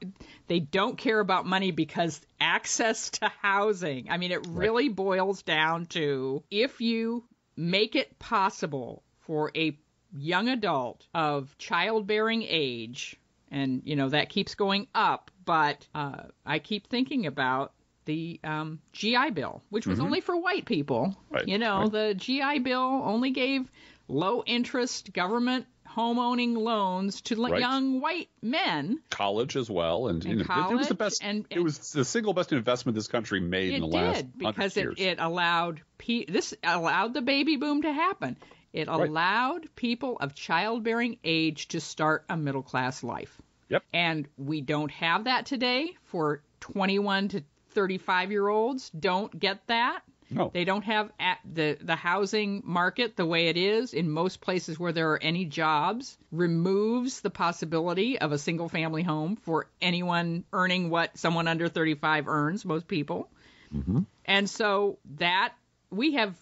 they don't care about money because access to housing. I mean it really boils down to if you make it possible for a young adult of childbearing age and you know that keeps going up but uh, i keep thinking about the um, GI Bill which was only for white people Right, you know right. the GI Bill only gave low interest government home owning loans to Right. young white men college as well, and, you And know, it- it was the best. and- it was the single best investment this country made in it the last did hundred because it, it allowed pe- this allowed the baby boom to happen. It Right. allowed people of childbearing age to start a middle class life. Yep. And we don't have that today for 21 to 35 year olds. Don't get that. No. They don't have at the the housing market the way it is in most places where there are any jobs removes the possibility of a single family home for anyone earning what someone under 35 earns most people. Mm-hmm. And so that we have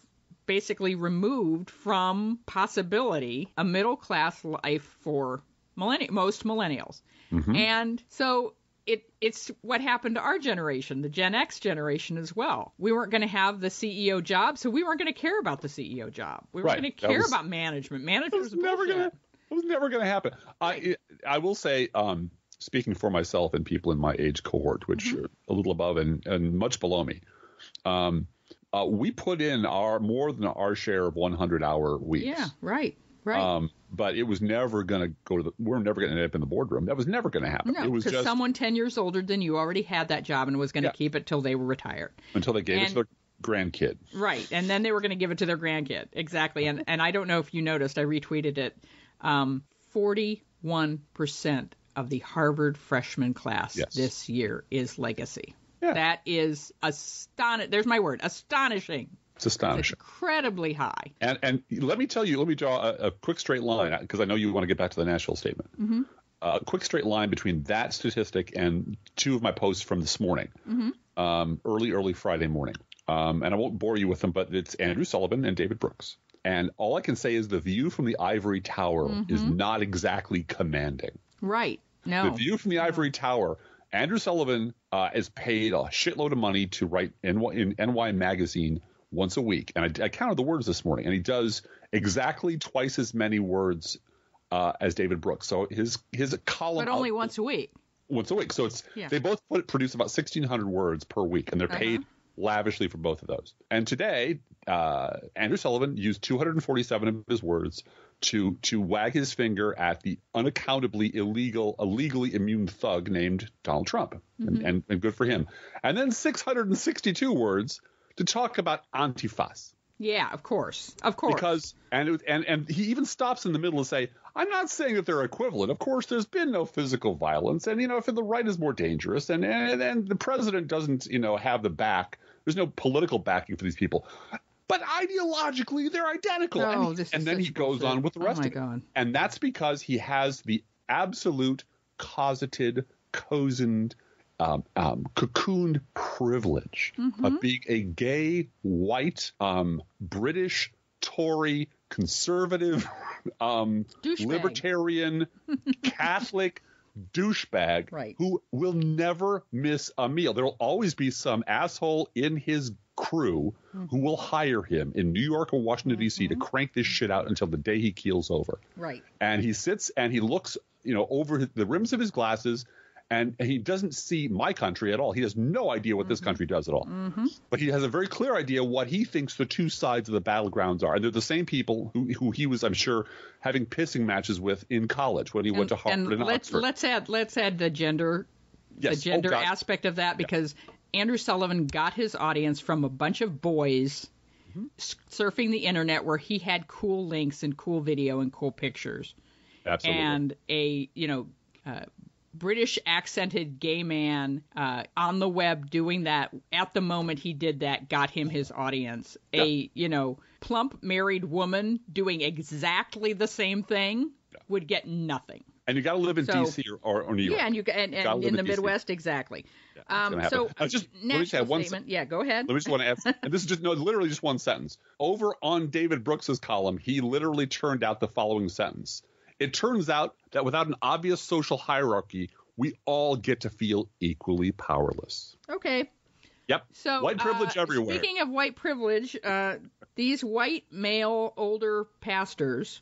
basically removed from possibility a middle class life for millenni- most millennials. Mm-hmm. And so it it's what happened to our generation, the Gen X generation as well. We weren't going to have the CEO job, so we weren't going to care about the CEO job. We weren't Right. going to care was- about management. Management was was never gonna. It was never gonna happen. I I will say, um, speaking for myself and people in my age cohort, which Mm-hmm. are a little above and, and much below me, um, uh, we put in our more than our share of 100 hour weeks. Yeah, right. Right. Um, but it was never going to go to the. We're never going to end up in the boardroom. That was never going to happen. no, it was because just someone 10 years older than you already had that job and was going to Yeah. keep it till they were retired. until they gave it to their grandkid. Right, and then they were going to give it to their grandkid. Exactly, and and I don't know if you noticed, I retweeted it. Um, Forty-one percent of the Harvard freshman class Yes. this year is legacy. Yeah. That is astonishing. There's my word, astonishing. It's astonishing. Incredibly high. And and let me tell you, let me draw a, a quick straight line because I know you want to get back to the Nashville statement. Mm-hmm. A quick straight line between that statistic and two of my posts from this morning, Mm-hmm. um, early early Friday morning. Um, and I won't bore you with them, but it's Andrew Sullivan and David Brooks. And all I can say is the view from the ivory tower is Mm-hmm. not exactly commanding. Right. No. The view from the ivory tower. Andrew Sullivan uh, is paid a shitload of money to write NY, in NY magazine once a week, and I, I counted the words this morning, and he does exactly twice as many words uh, as David Brooks. So his his column but only output- once a week. once a week. So it's Yeah. they both put, produce about sixteen hundred words per week, and they're paid lavishly for both of those. And today, uh, Andrew Sullivan used two hundred and forty-seven of his words to to wag his finger at the unaccountably illegal, illegally immune thug named Donald Trump, and, and, and good for him. And then six hundred and sixty-two words to talk about Antifas Yeah, of course. Of course. because and it, and and he even stops in the middle to say, "I'm not saying that they're equivalent. Of course, there's been no physical violence, and you know, if the right is more dangerous, and and, and the president doesn't, you know, have the back. There's no political backing for these people." But ideologically, they're identical. Oh, and this and is then he goes bullshit. on with the Oh rest my of it. God. And that's because he has the absolute cosseted, cozened, um, um, cocooned privilege Mm-hmm. of being a gay, white, um, British, Tory, conservative, <laughs> um, libertarian, <laughs> Catholic douchebag Right. who will never miss a meal. There will always be some asshole in his crew Mm-hmm. who will hire him in New York or Washington D.C. to crank this shit out until the day he keels over. Right. And he sits and he looks, you know, over the rims of his glasses. And he doesn't see my country at all. He has no idea what this Mm-hmm. country does at all. But he has a very clear idea what he thinks the two sides of the battlegrounds are. And they're the same people who, who he was, I'm sure, having pissing matches with in college when he went to Harvard and and let's Oxford. let's add let's add the gender Yes. the Oh, gender God. aspect of that because Andrew Sullivan got his audience from a bunch of boys Mm-hmm. surfing the internet where he had cool links and cool video and cool pictures Absolutely. and a you know uh, British accented gay man uh, on the web doing that at the moment he did that got him his audience. A you know plump married woman doing exactly the same thing would get nothing. And you got to live in So- D.C. or, or New York. Yeah, and you and, and live in the DC. Midwest exactly. gonna um, so I just- let me just add one statement. Yeah, go ahead. Let me just want to add, and this is just no, literally just one sentence. Over on David Brooks's column, he literally turned out the following sentence. It turns out that without an obvious social hierarchy, we all get to feel equally powerless. Okay. Yep. So white privilege uh, everywhere. Speaking of white privilege, uh, these white male older pastors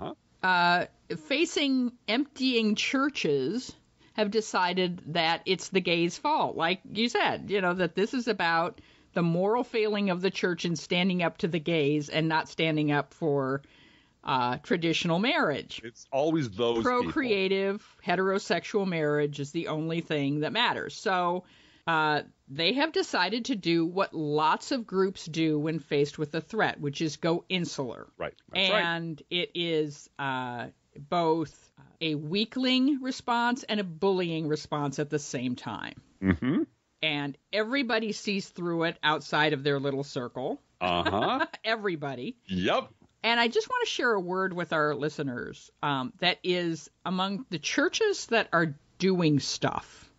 Uh-huh. uh, facing emptying churches have decided that it's the gays' fault. Like you said, you know that this is about the moral failing of the church in standing up to the gays and not standing up for uh, traditional marriage. It's always those people. procreative heterosexual marriage is the only thing that matters. So uh, they have decided to do what lots of groups do when faced with a threat, which is go insular. Right. That's right. and it is uh, both a weakling response and a bullying response at the same time. Mm-hmm. And everybody sees through it outside of their little circle. Uh huh. <laughs> Everybody. yep. And I just want to share a word with our listeners um, that is among the churches that are doing stuff,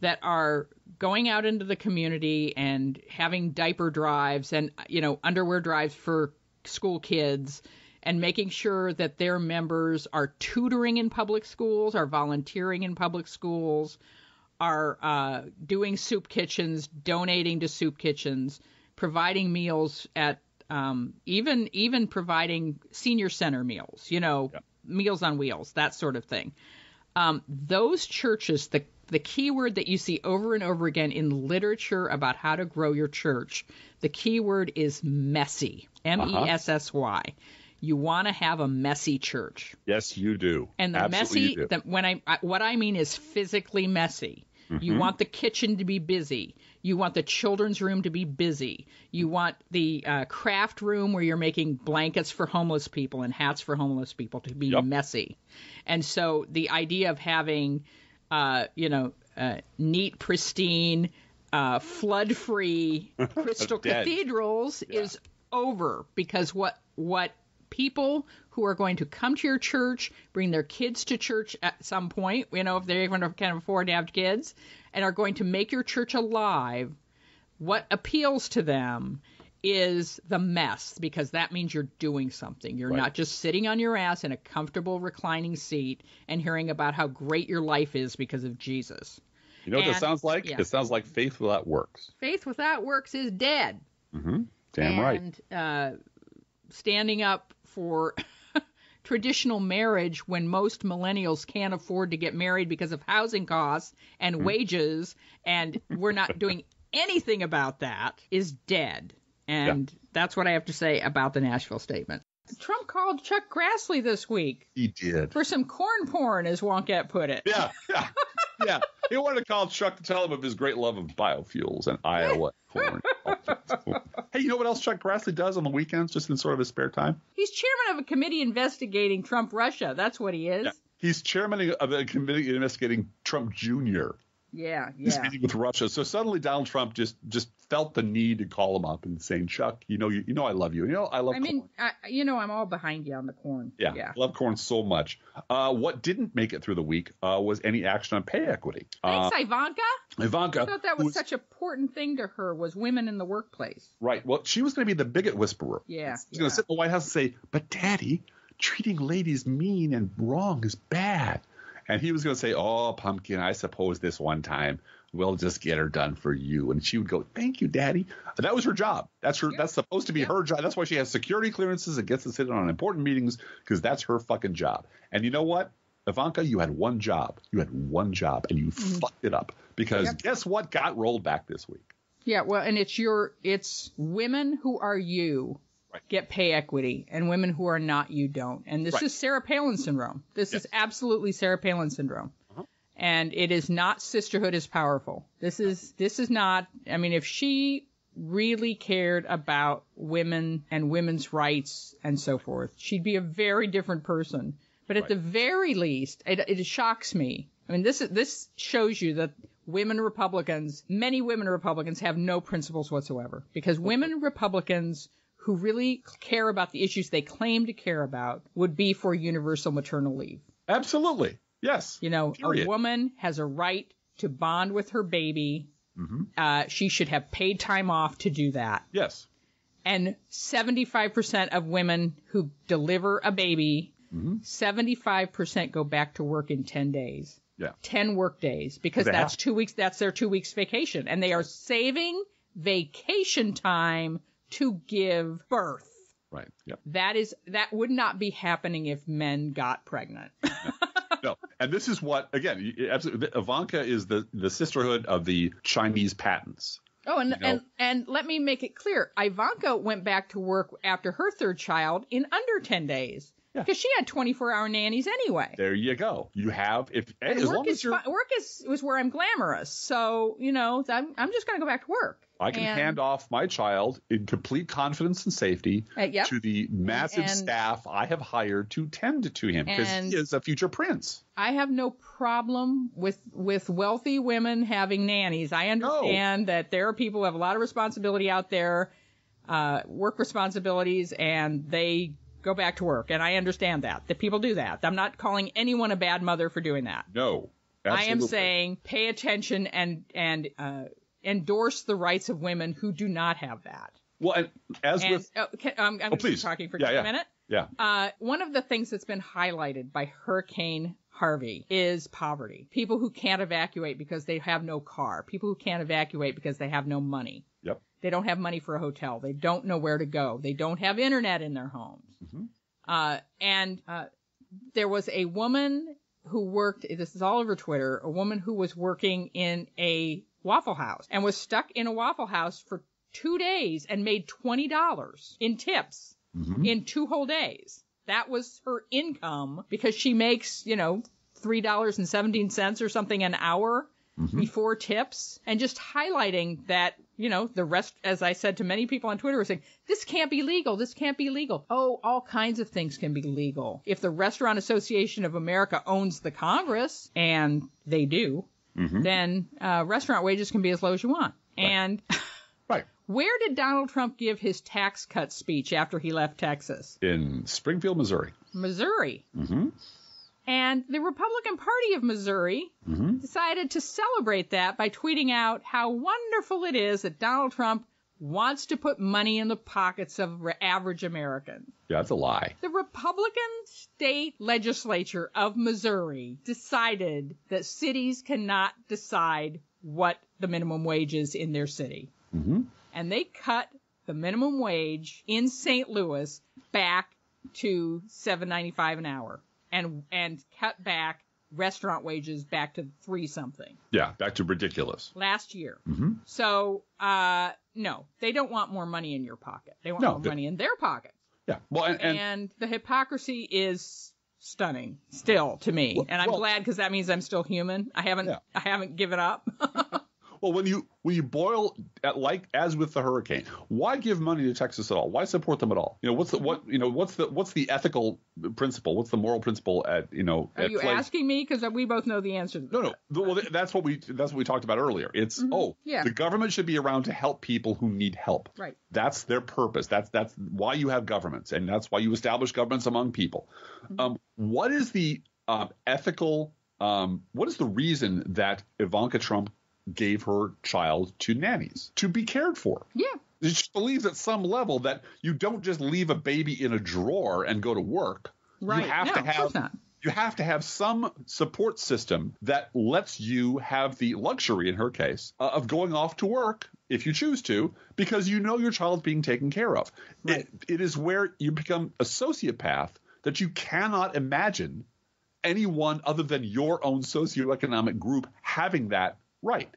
that are going out into the community and having diaper drives and, you know, underwear drives for school kids and making sure that their members are tutoring in public schools, are volunteering in public schools, are uh, doing soup kitchens, donating to soup kitchens, providing meals at um, even even providing senior center meals, you know, meals on wheels, that sort of thing. Um, those churches, the the key word that you see over and over again in literature about how to grow your church, the key word is messy. M E S S Y. You want to have a messy church. Yes, you do. And the Absolutely messy, do. the, when I, I what I mean is physically messy. Mm-hmm. You want the kitchen to be busy. You want the children's room to be busy. You want the uh, craft room where you're making blankets for homeless people and hats for homeless people to be Yep. messy. And so the idea of having, uh, you know, uh, neat, pristine, uh, flood-free <laughs> crystal Dead. cathedrals is over because what what people who are going to come to your church, bring their kids to church at some point, you know, if they're even can afford to have kids, and are going to make your church alive, what appeals to them is the mess because that means you're doing something. You're Right. not just sitting on your ass in a comfortable reclining seat and hearing about how great your life is because of Jesus. You know what that sounds like? yeah. It sounds like faith without works. Faith without works is dead. Damn right. and uh, standing up for <laughs> traditional marriage when most millennials can't afford to get married because of housing costs and Hmm. wages, and we're not doing <laughs> anything about that, is dead. And that's what I have to say about the Nashville statement. Trump called Chuck Grassley this week He did. for some corn porn, as Wonkette put it. Yeah, yeah, yeah. He wanted to call Chuck to tell him of his great love of biofuels and Iowa <laughs> corn. hey, you know what else Chuck Grassley does on the weekends, just in sort of his spare time? He's chairman of a committee investigating Trump Russia. That's what he is. Yeah. He's chairman of a committee investigating Trump Jr. Yeah, yeah. meeting with Russia. So suddenly Donald Trump just just felt the need to call him up and saying, Chuck, you know, you, you know, I love you. You know, I love. Corn I mean. I, you know, I'm all behind you on the corn. yeah, yeah. I love corn so much. Uh, what didn't make it through the week uh, was any action on pay equity. Uh, Thanks, Ivanka. Ivanka, I thought that who was such an important thing to her was women in the workplace. right. Well, she was going to be the bigot whisperer. Yeah, She's going to sit in the White House and say, "But Daddy, treating ladies mean and wrong is bad." And he was going to say, "Oh, pumpkin, I suppose this one time we'll just get her done for you." And she would go, "Thank you, Daddy." That was her job. That's her. Yeah. That's supposed to be Yeah. her job. That's why she has security clearances and gets to sit in on important meetings because that's her fucking job. And you know what? Ivanka, you had one job. You had one job, and you fucked it up because Mm-hmm. Yep. guess what got rolled back this week? Yeah, well, and it's your it's women who are you Right. get pay equity, and women who are not you don't. And this Right. is Sarah Palin syndrome. This is absolutely Sarah Palin syndrome. Uh-huh. And it is not sisterhood is powerful. This is this is not. I mean, if she really cared about women and women's rights and so forth, she'd be a very different person. But at Right. the very least, it, it shocks me. I mean, this is this shows you that women Republicans, many women Republicans, have no principles whatsoever. Because women Republicans who really care about the issues they claim to care about would be for universal maternal leave. Absolutely, yes. You know, Period. a woman has a right to bond with her baby. Mm-hmm. Uh, she should have paid time off to do that. Yes. And 75% of women who deliver a baby, Mm-hmm. 75% go back to work in 10 days. Yeah. 10 work days because They that's have- two weeks, that's their two weeks vacation. And they are saving vacation time to give birth. Right. Yep. That is, that would not be happening if men got pregnant. <laughs> no, and this is what again. Absolutely, Ivanka is the the sisterhood of the Chinese patents. Oh, and, know? and and let me make it clear. Ivanka went back to work after her third child in under 10 days Yeah. because she had 24-hour nannies anyway. There you go. You have if And as work long is as you're, fi- work is was where I'm glamorous. So you know, I'm I'm just gonna go back to work. I can And- hand off my child in complete confidence and safety Uh, yep. to the massive And- staff I have hired to tend to him because he is a future prince. I have no problem with with wealthy women having nannies. I understand that there are people who have a lot of responsibility out there, uh, work responsibilities, and they go back to work. And I understand that that people do that. I'm not calling anyone a bad mother for doing that. No, I am saying pay attention and and uh, endorse the rights of women who do not have that. Well, and as And with oh, can, um, I'm to please. talking for Yeah, just yeah. a minute. yeah, Uh, one of the things that's been highlighted by Hurricane Harvey is poverty. People who can't evacuate because they have no car. People who can't evacuate because they have no money. yep, They don't have money for a hotel. They don't know where to go. They don't have internet in their homes. Mhm. Uh, and uh, there was a woman who worked. This is all over Twitter. A woman who was working in a Waffle House and was stuck in a Waffle House for two days and made twenty dollars in tips Mhm. in two whole days. That was her income because she makes, you know, three dollars and seventeen cents or something an hour Mm-hmm. before tips, and just highlighting that, you know, the rest, as I said to many people on Twitter, were saying this can't be legal. This can't be legal. Oh, all kinds of things can be legal if the Restaurant Association of America owns the Congress, and they do. Mhm. Then uh, restaurant wages can be as low as you want. And <laughs> right where did Donald Trump give his tax cut speech after he left Texas? in Springfield, Missouri. Missouri. hmm And the Republican Party of Missouri hmm decided to celebrate that by tweeting out how wonderful it is that Donald Trump wants to put money in the pockets of average Americans. Yeah, that's a lie. The Republican state legislature of Missouri decided that cities cannot decide what the minimum wage is in their city. Hmm And they cut the minimum wage in St. Louis back to 7.95 an hour and and cut back restaurant wages back to 3 something Yeah, back to ridiculous. last year. hmm So, uh no, they don't want more money in your pocket. They want No, more they- money in their pocket. Yeah. Well, and, and and the hypocrisy is stunning still to me Well- and i'm well- glad because that means i'm still human i haven't Yeah. i haven't given up <laughs> Well, when you when you boil at like as with the hurricane, why give money to Texas at all? Why support them at all? You know, what's the what you know what's the what's the ethical principle? What's the moral principle at you know? Are you play? asking me? Because we both know the answer. No, no. Well, that's what we that's what we talked about earlier. It's oh, Mm-hmm. Yeah. the government should be around to help people who need help. Right. That's their purpose. That's that's why you have governments, and that's why you establish governments among people. Mm-hmm. Um, what is the um, ethical? Um, what is the reason that Ivanka Trump gave her child to nannies to be cared for? Yeah. She believes at some level that you don't just leave a baby in a drawer and go to work. Right. You have No, to have not. you have to have some support system that lets you have the luxury, in her case, uh, of going off to work if you choose to, because you know your child's being taken care of. Right. It, it is where you become a sociopath that you cannot imagine anyone other than your own socioeconomic group having that right.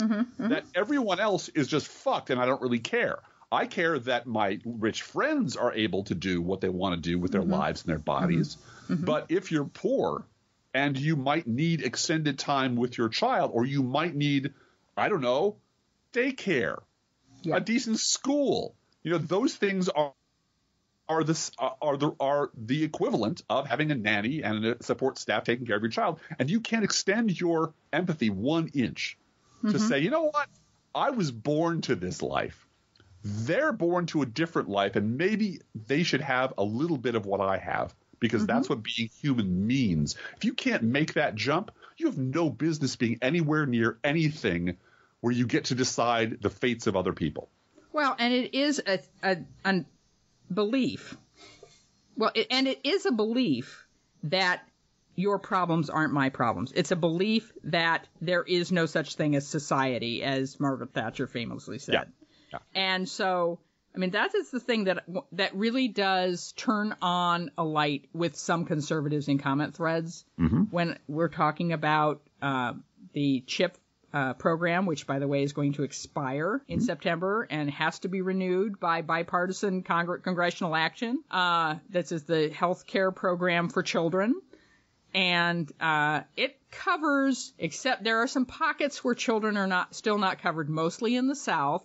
Mm-hmm, mm-hmm. That everyone else is just fucked and I don't really care. I care that my rich friends are able to do what they want to do with their mm-hmm. lives and their bodies. But if you're poor and you might need extended time with your child, or you might need, I don't know, daycare, Yeah. a decent school, you know, those things are are the are the are the equivalent of having a nanny and a support staff taking care of your child, and you can't extend your empathy one inch to mm-hmm. say, you know what, I was born to this life. They're born to a different life, and maybe they should have a little bit of what I have because that's mm-hmm. what being human means. If you can't make that jump, you have no business being anywhere near anything where you get to decide the fates of other people. Well, and it is a, a, a belief. Well, it, and it is a belief that your problems aren't my problems. It's a belief that there is no such thing as society, as Margaret Thatcher famously said. Yeah. Yeah. And so, I mean, that is the thing that that really does turn on a light with some conservatives in comment threads when we're talking about uh, the CHIP uh, program, which, by the way, is going to expire in September and has to be renewed by bipartisan congr- congressional action. Uh, this is the health care program for children. And uh, it covers, except there are some pockets where children are not still not covered, mostly in the South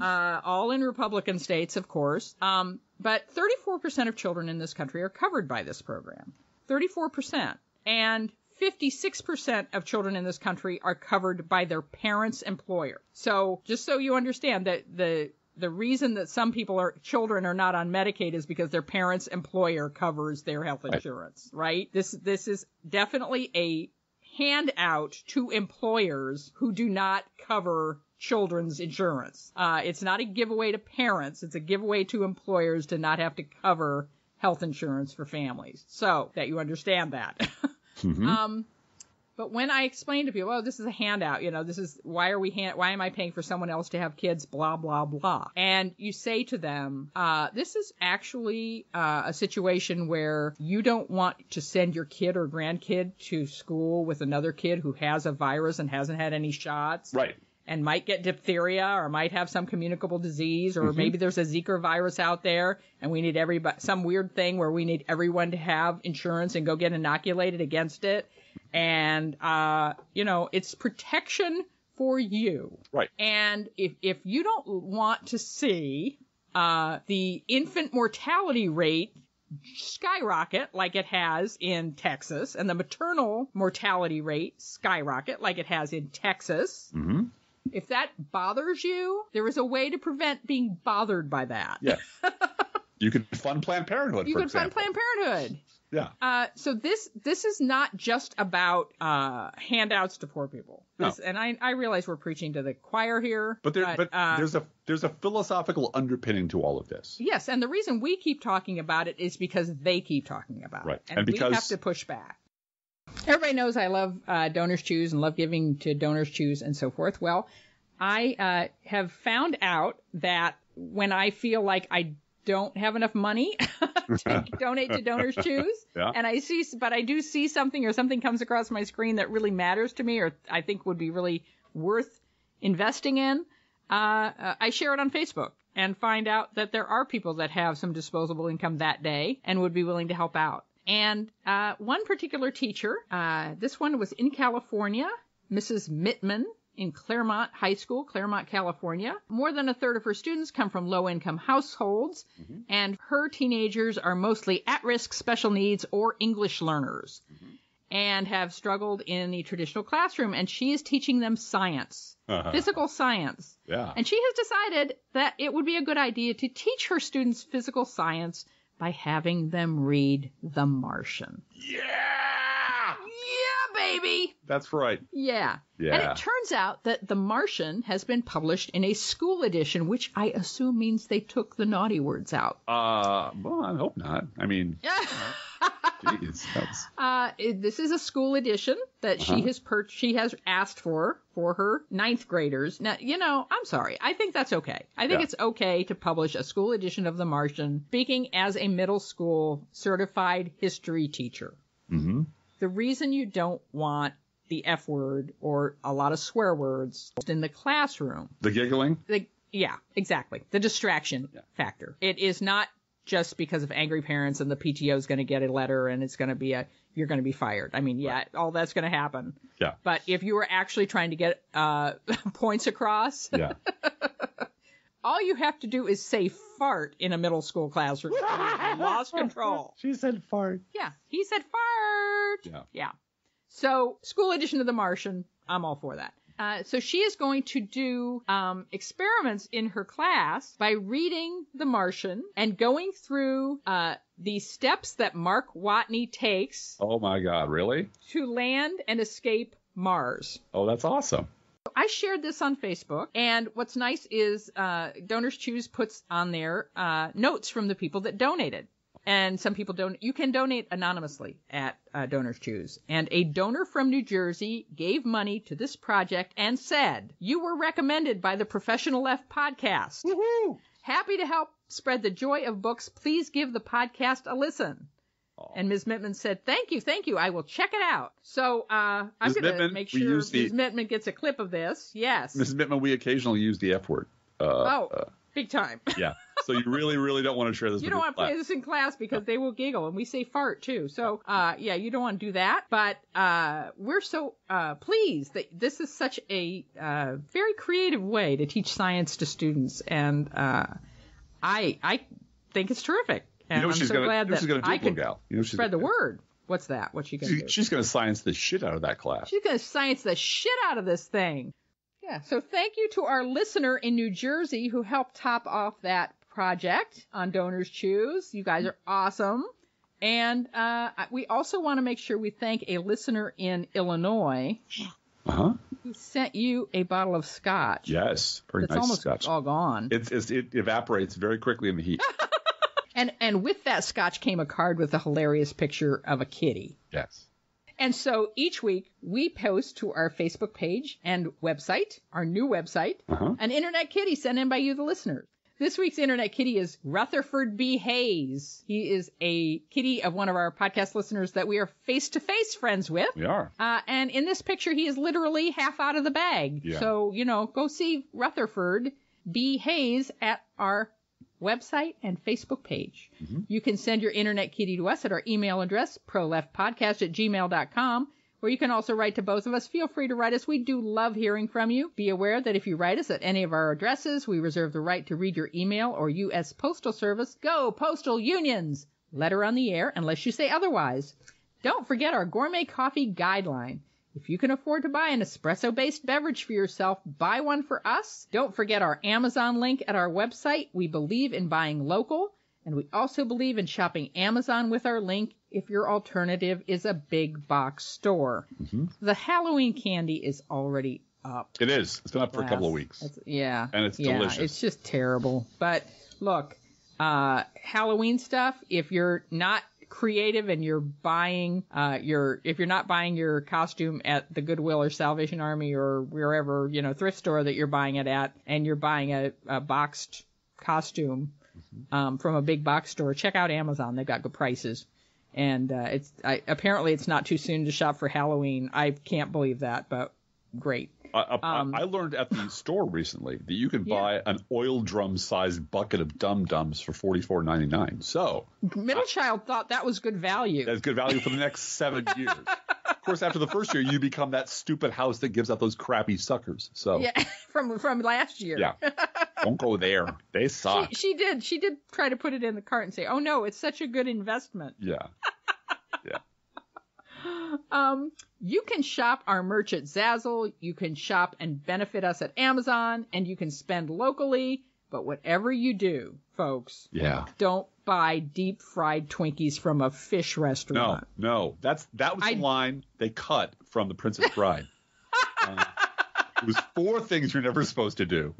uh, all in Republican states, of course. Um, but 34% of children in this country are covered by this program. 34%. And 56% of children in this country are covered by their parents' employer. So just so you understand that the the reason that some people are children are not on Medicaid is because their parents' employer covers their health insurance, right? This this is definitely a handout to employers who do not cover children's insurance. Uh, it's not a giveaway to parents. It's a giveaway to employers to not have to cover health insurance for families. So that you understand that. <laughs> Um, but when I explain to people, oh, this is a handout, you know, this is why are we hand, why am I paying for someone else to have kids, blah blah blah, and you say to them, uh, this is actually uh, a situation where you don't want to send your kid or grandkid to school with another kid who has a virus and hasn't had any shots, Right. And might get diphtheria or might have some communicable disease or maybe there's a Zika virus out there and we need everybody some weird thing where we need everyone to have insurance and go get inoculated against it. And uh you know it's protection for you. Right. and if if you don't want to see uh the infant mortality rate skyrocket like it has in Texas and the maternal mortality rate skyrocket like it has in Texas hmm if that bothers you, there is a way to prevent being bothered by that. Yeah. <laughs> you could fund Planned Parenthood, You for can fund. Planned Parenthood. Yeah. Uh, so this this is not just about uh, handouts to poor people. No. And I, I realize we're preaching to the choir here, But there, but uh, there's a there's a philosophical underpinning to all of this. yes, and the reason we keep talking about it is because they keep talking about Right. it, and, And we have to push back. Everybody knows I love uh, Donors Choose and love giving to Donors Choose and so forth. Well, I uh, have found out that when I feel like I don't have enough money <laughs> to <laughs> donate to Donors Choose, Yeah. and I see, but I do see something or something comes across my screen that really matters to me or I think would be really worth investing in, uh, uh, I share it on Facebook and find out that there are people that have some disposable income that day and would be willing to help out. And uh, one particular teacher, uh, this one was in California, Mrs. Mittman in Claremont High School, Claremont, California. More than a third of her students come from low income households, mm-hmm. and her teenagers are mostly at risk special needs or English learners mm-hmm. and have struggled in the traditional classroom. And she is teaching them science, uh-huh. physical science. Yeah. And she has decided that it would be a good idea to teach her students physical science by having them read The Martian. Yeah! Yeah, baby. That's right. Yeah. Yeah. And it turns out that The Martian has been published in a school edition, which I assume means they took the naughty words out. Uh, well, I hope not. I mean, <laughs> that's... <laughs> Uh, this is a school edition that uh-huh. she has per- she has asked for for her ninth graders. Now, you know, I'm sorry. I think that's okay. I think yeah. it's okay to publish a school edition of The Martian, speaking as a middle school certified history teacher. Mm-hmm the reason you don't want the F word or a lot of swear words in the classroom. The giggling? The, yeah, exactly. The distraction yeah. factor. It is not just because of angry parents and the PTO is going to get a letter and it's going to be a, you're going to be fired. I mean, yeah, right. all that's going to happen. Yeah. But if you were actually trying to get uh, <laughs> points across, yeah. <laughs> all you have to do is say fart in a middle school classroom. <laughs> lost control. She said fart. Yeah, he said fart. Yeah. Yeah. So, school edition of The Martian, I'm all for that. Uh, so she is going to do um, experiments in her class by reading The Martian and going through uh, the steps that Mark Watney takes. Oh my God! Really? To land and escape Mars. Oh, that's awesome. I shared this on Facebook, and what's nice is uh, Donors Choose puts on there uh, notes from the people that donated. And some people don't. You can donate anonymously at uh, Donors Choose. And a donor from New Jersey gave money to this project and said, "You were recommended by the Professional Left podcast. Woo-hoo! Happy to help spread the joy of books. Please give the podcast a listen." And Ms. Mittman said, "Thank you, thank you. I will check it out." So uh, I'm going to make sure Ms. The, Mittman gets a clip of this. Yes, Ms. Mittman, we occasionally use the F word. Uh, oh, uh, big time. yeah. <laughs> So you really, really don't want to share this. you don't want to play this in class because they will giggle, and we say fart too. So uh, yeah, you don't want to do that. But uh, we're so uh, pleased that this is such a uh, very creative way to teach science to students, and uh, I I think it's terrific. And you know I'm so gonna, glad that do, I gal. You know spread the word. What's that? What's she gonna she, do? She's gonna science the shit out of that class. She's gonna science the shit out of this thing. Yeah. So thank you to our listener in New Jersey who helped top off that project on Donors Choose. You guys are awesome. And uh, we also want to make sure we thank a listener in Illinois. Uh-huh. Who sent you a bottle of scotch? Yes, very it's nice almost scotch. all gone. It's, it's, it evaporates very quickly in the heat. <laughs> And and with that scotch came a card with a hilarious picture of a kitty. Yes. And so each week we post to our Facebook page and website, our new website, uh-huh. an internet kitty sent in by you, the listeners. This week's internet kitty is Rutherford B. Hayes. He is a kitty of one of our podcast listeners that we are face to face friends with. We are. Uh, and in this picture, he is literally half out of the bag. Yeah. So, you know, go see Rutherford B. Hayes at our website and Facebook page. Mm-hmm. You can send your internet kitty to us at our email address, proleftpodcast at gmail.com, or you can also write to both of us. Feel free to write us. We do love hearing from you. Be aware that if you write us at any of our addresses, we reserve the right to read your email or U.S. Postal Service. Go, Postal Unions! Letter on the air unless you say otherwise. Don't forget our gourmet coffee guideline. If you can afford to buy an espresso based beverage for yourself, buy one for us. Don't forget our Amazon link at our website. We believe in buying local, and we also believe in shopping Amazon with our link if your alternative is a big box store. Mm-hmm. The Halloween candy is already up. It is. It's been up for a couple of weeks. It's, yeah. And it's yeah, delicious. It's just terrible. But look, uh, Halloween stuff, if you're not creative and you're buying uh, your if you're not buying your costume at the Goodwill or Salvation Army or wherever you know thrift store that you're buying it at, and you're buying a, a boxed costume um, from a big box store, check out Amazon. They've got good prices. And uh, it's I, apparently it's not too soon to shop for Halloween. I can't believe that, but great. Uh, um, I learned at the store recently that you can Yeah. buy an oil drum sized bucket of Dum Dums for forty four ninety nine. So Middle child thought that was good value. that's good value for the next seven <laughs> years. Of course, after the first year, you become that stupid house that gives out those crappy suckers. So Yeah, <laughs> from from last year. yeah, don't go there. They <laughs> suck. She, she did. She did try to put it in the cart and say, "Oh no, it's such a good investment." yeah. Yeah. <laughs> Um, you can shop our merch at Zazzle. You can shop and benefit us at Amazon, and you can spend locally. But whatever you do, folks, Yeah. don't buy deep fried Twinkies from a fish restaurant. No, no. That's that was I- the line they cut from the Princess Bride. <laughs> Uh, it was four things you're never supposed to do.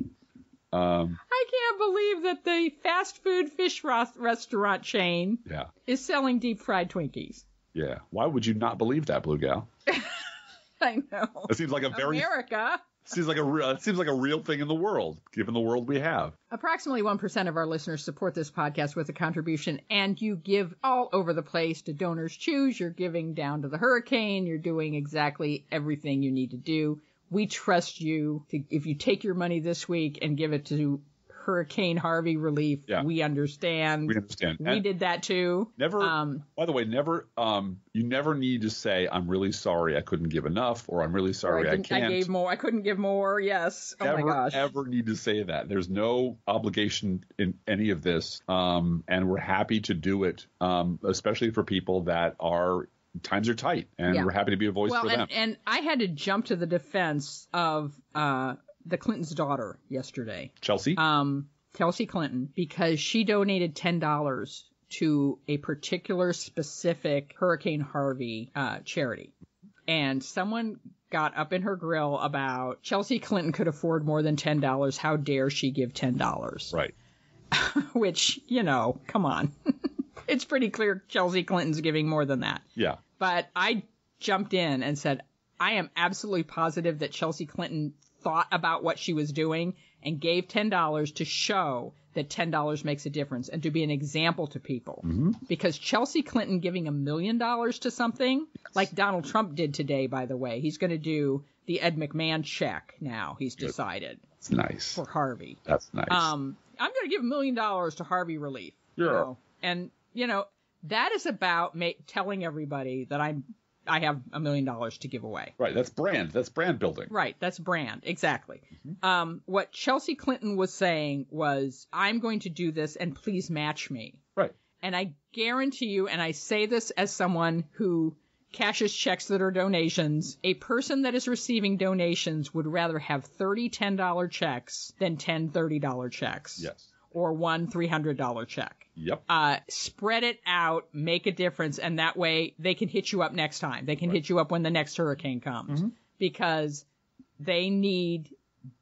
Um, I can't believe that the fast food fish ros- restaurant chain yeah, is selling deep fried Twinkies. yeah. Why would you not believe that, Blue Gal? <laughs> I know. It seems like a very America. seems like a real it seems like a real thing in the world, given the world we have. Approximately 1% of our listeners support this podcast with a contribution, and you give all over the place to Donors Choose. You're giving down to the hurricane. You're doing exactly everything you need to do. We trust you. To, if you take your money this week and give it to Hurricane Harvey relief, Yeah. we understand. We understand. We And did that too. Never. Um, by the way, never. Um, you never need to say, "I'm really sorry, I couldn't give enough," or "I'm really sorry, I, I, can't." I gave more. I couldn't give more. Yes. Oh ever, my gosh. ever need to say that. There's no obligation in any of this, um, and we're happy to do it, um, especially for people that are times are tight, and Yeah. we're happy to be a voice well, for them. and, and I had to jump to the defense of uh, the Clinton's daughter yesterday. Chelsea, um, Kelsey Clinton because she donated ten dollars to a particular specific Hurricane Harvey uh, charity, and someone got up in her grill about Chelsea Clinton could afford more than ten dollars. How dare she give ten dollars? right? <laughs> Which you know, come on, <laughs> it's pretty clear Chelsea Clinton's giving more than that. Yeah, But I jumped in and said, I am absolutely positive that Chelsea Clinton thought about what she was doing and gave $10 to show that $10 makes a difference and to be an example to people. Because Chelsea Clinton giving a million dollars to something, like Donald Trump did today, by the way, he's going to do the Ed McMahon check now, he's decided, it's nice. for Harvey. That's nice. Um, I'm going to give a million dollars to Harvey Relief. you Yeah. know. And, you know, that is about ma- telling everybody that I'm, I have a million dollars to give away. right. That's brand. That's brand building. Right. That's brand. Exactly. Mm-hmm. Um, what Chelsea Clinton was saying was, I'm going to do this and please match me. Right. And I guarantee you, and I say this as someone who cashes checks that are donations, a person that is receiving donations would rather have 30 $10 checks than 10 $30 checks. Yes. Or one $300 check. Yep. Uh, spread it out, make a difference, and that way they can hit you up next time. They can hit you up when the next hurricane comes because they need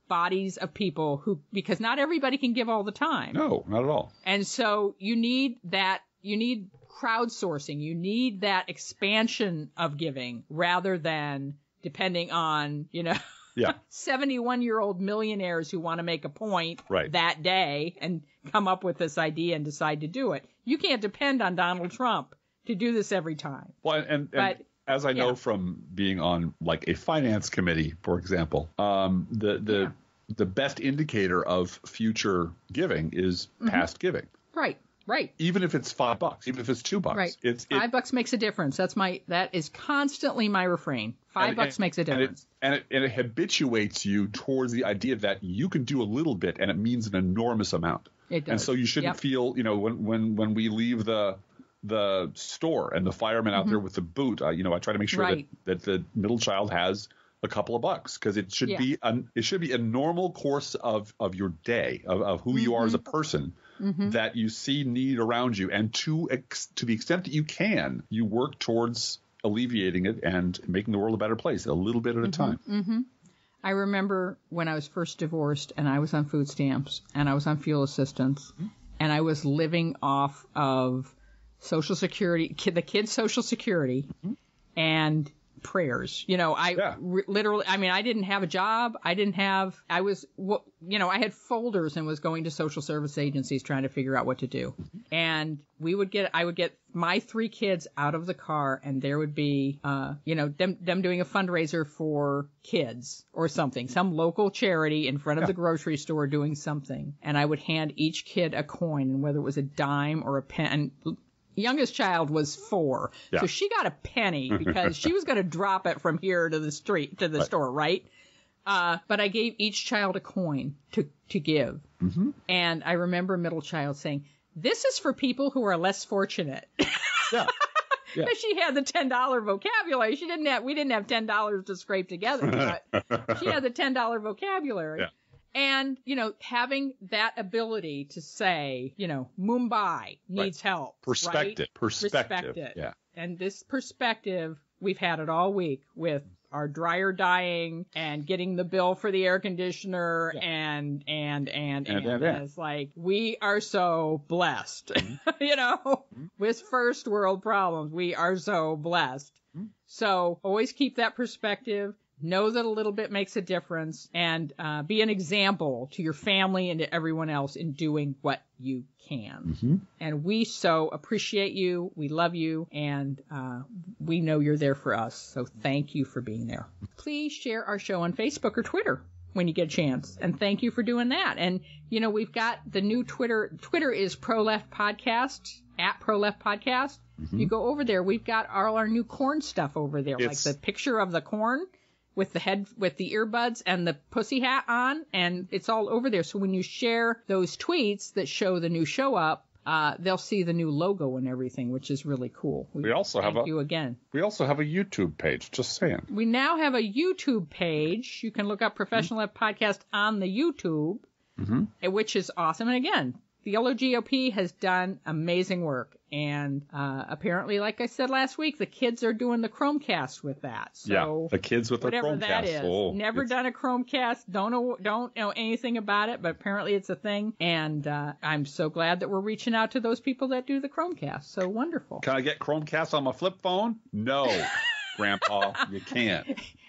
bodies of people who, because not everybody can give all the time. no, not at all. And so you need that, you need crowdsourcing, you need that expansion of giving rather than depending on, you know, <laughs> Yeah. <laughs> 71 year old millionaires who want to make a point Right. that day and come up with this idea and decide to do it. You can't depend on Donald Trump to do this every time. Well, and, and But, as I know yeah. from being on like a finance committee, for example, um, the the Yeah. the best indicator of future giving is Mm-hmm. past giving. Right, right. Even if it's five bucks, even if it's two bucks, Right. it's it, Five bucks makes a difference. That's my that is constantly my refrain. Five and- bucks and- makes a and it- difference. And it, and it habituates you towards the idea that you can do a little bit and it means an enormous amount. It does. And so you shouldn't Yep. feel, you know, when when when we leave the the store and the fireman out there with the boot, uh, you know, I try to make sure Mm-hmm. Right. that, that the middle child has a couple of bucks because it should Yeah. be an, it should be a normal course of of your day of, of who you are as a Mm-hmm. that you see need around you. And to ex, to the extent that you can you work towards alleviating it and making the world a better place a little bit at Mm-hmm. a time I remember when I was first divorced and I was on food stamps and I was on fuel assistance and I was living off of social security, kid, the kids' social security and prayers. You know, I Yeah. literally, I mean, I didn't have a job. I didn't have, I was, you know, I had folders and was going to social service agencies trying to figure out what to do. And we would get, I would get my three kids out of the car and there would be, uh, you know, them, them doing a fundraiser for kids or something, some local charity in front of the grocery store doing something. And I would hand each kid a coin and whether it was a dime or a pen, youngest child was four, Yeah. so she got a penny <laughs> because she was going to drop it from here to the street to the store, right? Uh, but I gave each child a coin to to give, mm-hmm. and I remember middle child saying, "This is for people who are less fortunate." <laughs> Yeah. <laughs> Yeah. She had the ten dollar vocabulary. She didn't have. We didn't have ten dollars to scrape together, but she had the ten dollar vocabulary. Yeah. And you know, having that ability to say, you know, Mumbai needs help. Perspective. Right? Perspective. Respect it. Yeah. And this perspective, we've had it all week with our dryer dying and getting the bill for the air conditioner Yeah. and and and and, And, and, it's like we are so blessed Mm-hmm. <laughs> you know with first world problems we are so blessed Mm-hmm. so always keep that perspective know that a little bit makes a difference and uh, be an example to your family and to everyone else in doing what you can. Mhm. and we so appreciate you we love you and uh, we know you're there for us. So thank you for being there. Please share our show on facebook or twitter when you get a chance and thank you for doing that. And you know we've got the new twitter twitter is pro left podcast at pro left podcast. You go over there we've got all our new corn stuff over there It's- like the picture of the corn with the head with the earbuds and the pussy hat on and it's all over there so when you share those tweets that show the new show up uh, they'll see the new logo and everything which is really cool We also have a- you again We also have a YouTube page. Just saying. we now have a YouTube page. You can look up Professional Left Podcast on the YouTube, Mhm. eh, which is awesome. And again, the Yellow GOP has done amazing work. And uh, apparently, like I said last week, the kids are doing the Chromecast with that. So yeah. The kids with whatever Chromecast. that is. Oh, Never it's- done a Chromecast. Don't know don't know anything about it, but apparently it's a thing. And uh, I'm so glad that we're reaching out to those people that do the Chromecast. So wonderful. Can I get Chromecast on my flip phone? No, <laughs> Grandpa, you can't.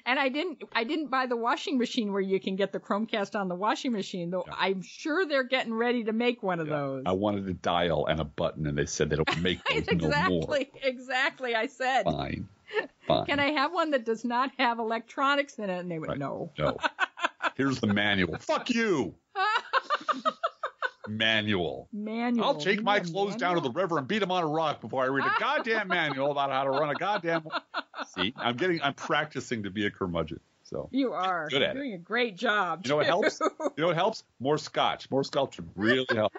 And I didn't I didn't buy the washing machine where you can get the Chromecast on the washing machine, though I'm sure they're getting ready to make one of those. I wanted a dial and a button, and they said they don't make <laughs> those no more. exactly, exactly. I said, Fine. <laughs> Fine. can I have one that does not have electronics in it? And they went, Right. no. No. <laughs> Here's the manual. Fuck you. Manual. Manual. I'll take my clothes down to the river and beat them on a rock before I read a goddamn manual about how to run a goddamn. <laughs> See, I'm getting, I'm practicing to be a curmudgeon. So You are Good at doing a great job. you know what helps? You know what helps? More scotch. More scotch would really <laughs> help.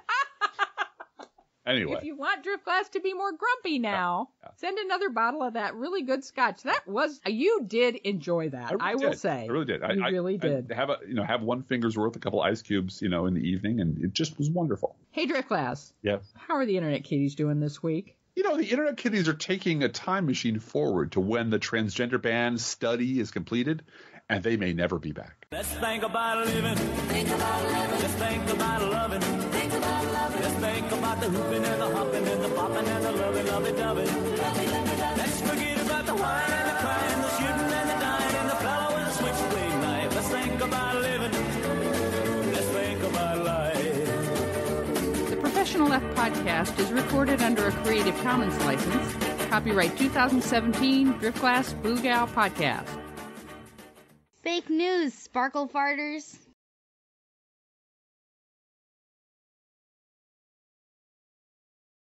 Anyway, If you want Driftglass to be more grumpy now, yeah. send another bottle of that really good scotch. That was you did enjoy that. I, really will did. say. I really did. I, You I- really I did. have a, you know, have one finger's worth, a couple ice cubes, you know, in the evening, and it just was wonderful. Hey, Driftglass. Yeah. How are the internet kitties doing this week? You know, the Internet Kitties are taking a time machine forward to when the transgender ban study is completed, and they may never be back. Let's think about living. Think about living. Let's think about loving. Think about loving. Let's think about the hooping and the hopping and the popping and the loving, loving, loving. Let's forget about the wine and the crying, the shooting and the dying, and the fellow with the switchblade knife. Let's think about living. Let's think about life. The Professional Left podcast is recorded under a Creative Commons license. Copyright 2017 Driftglass Blue Gal Podcast. Fake news, sparkle farters.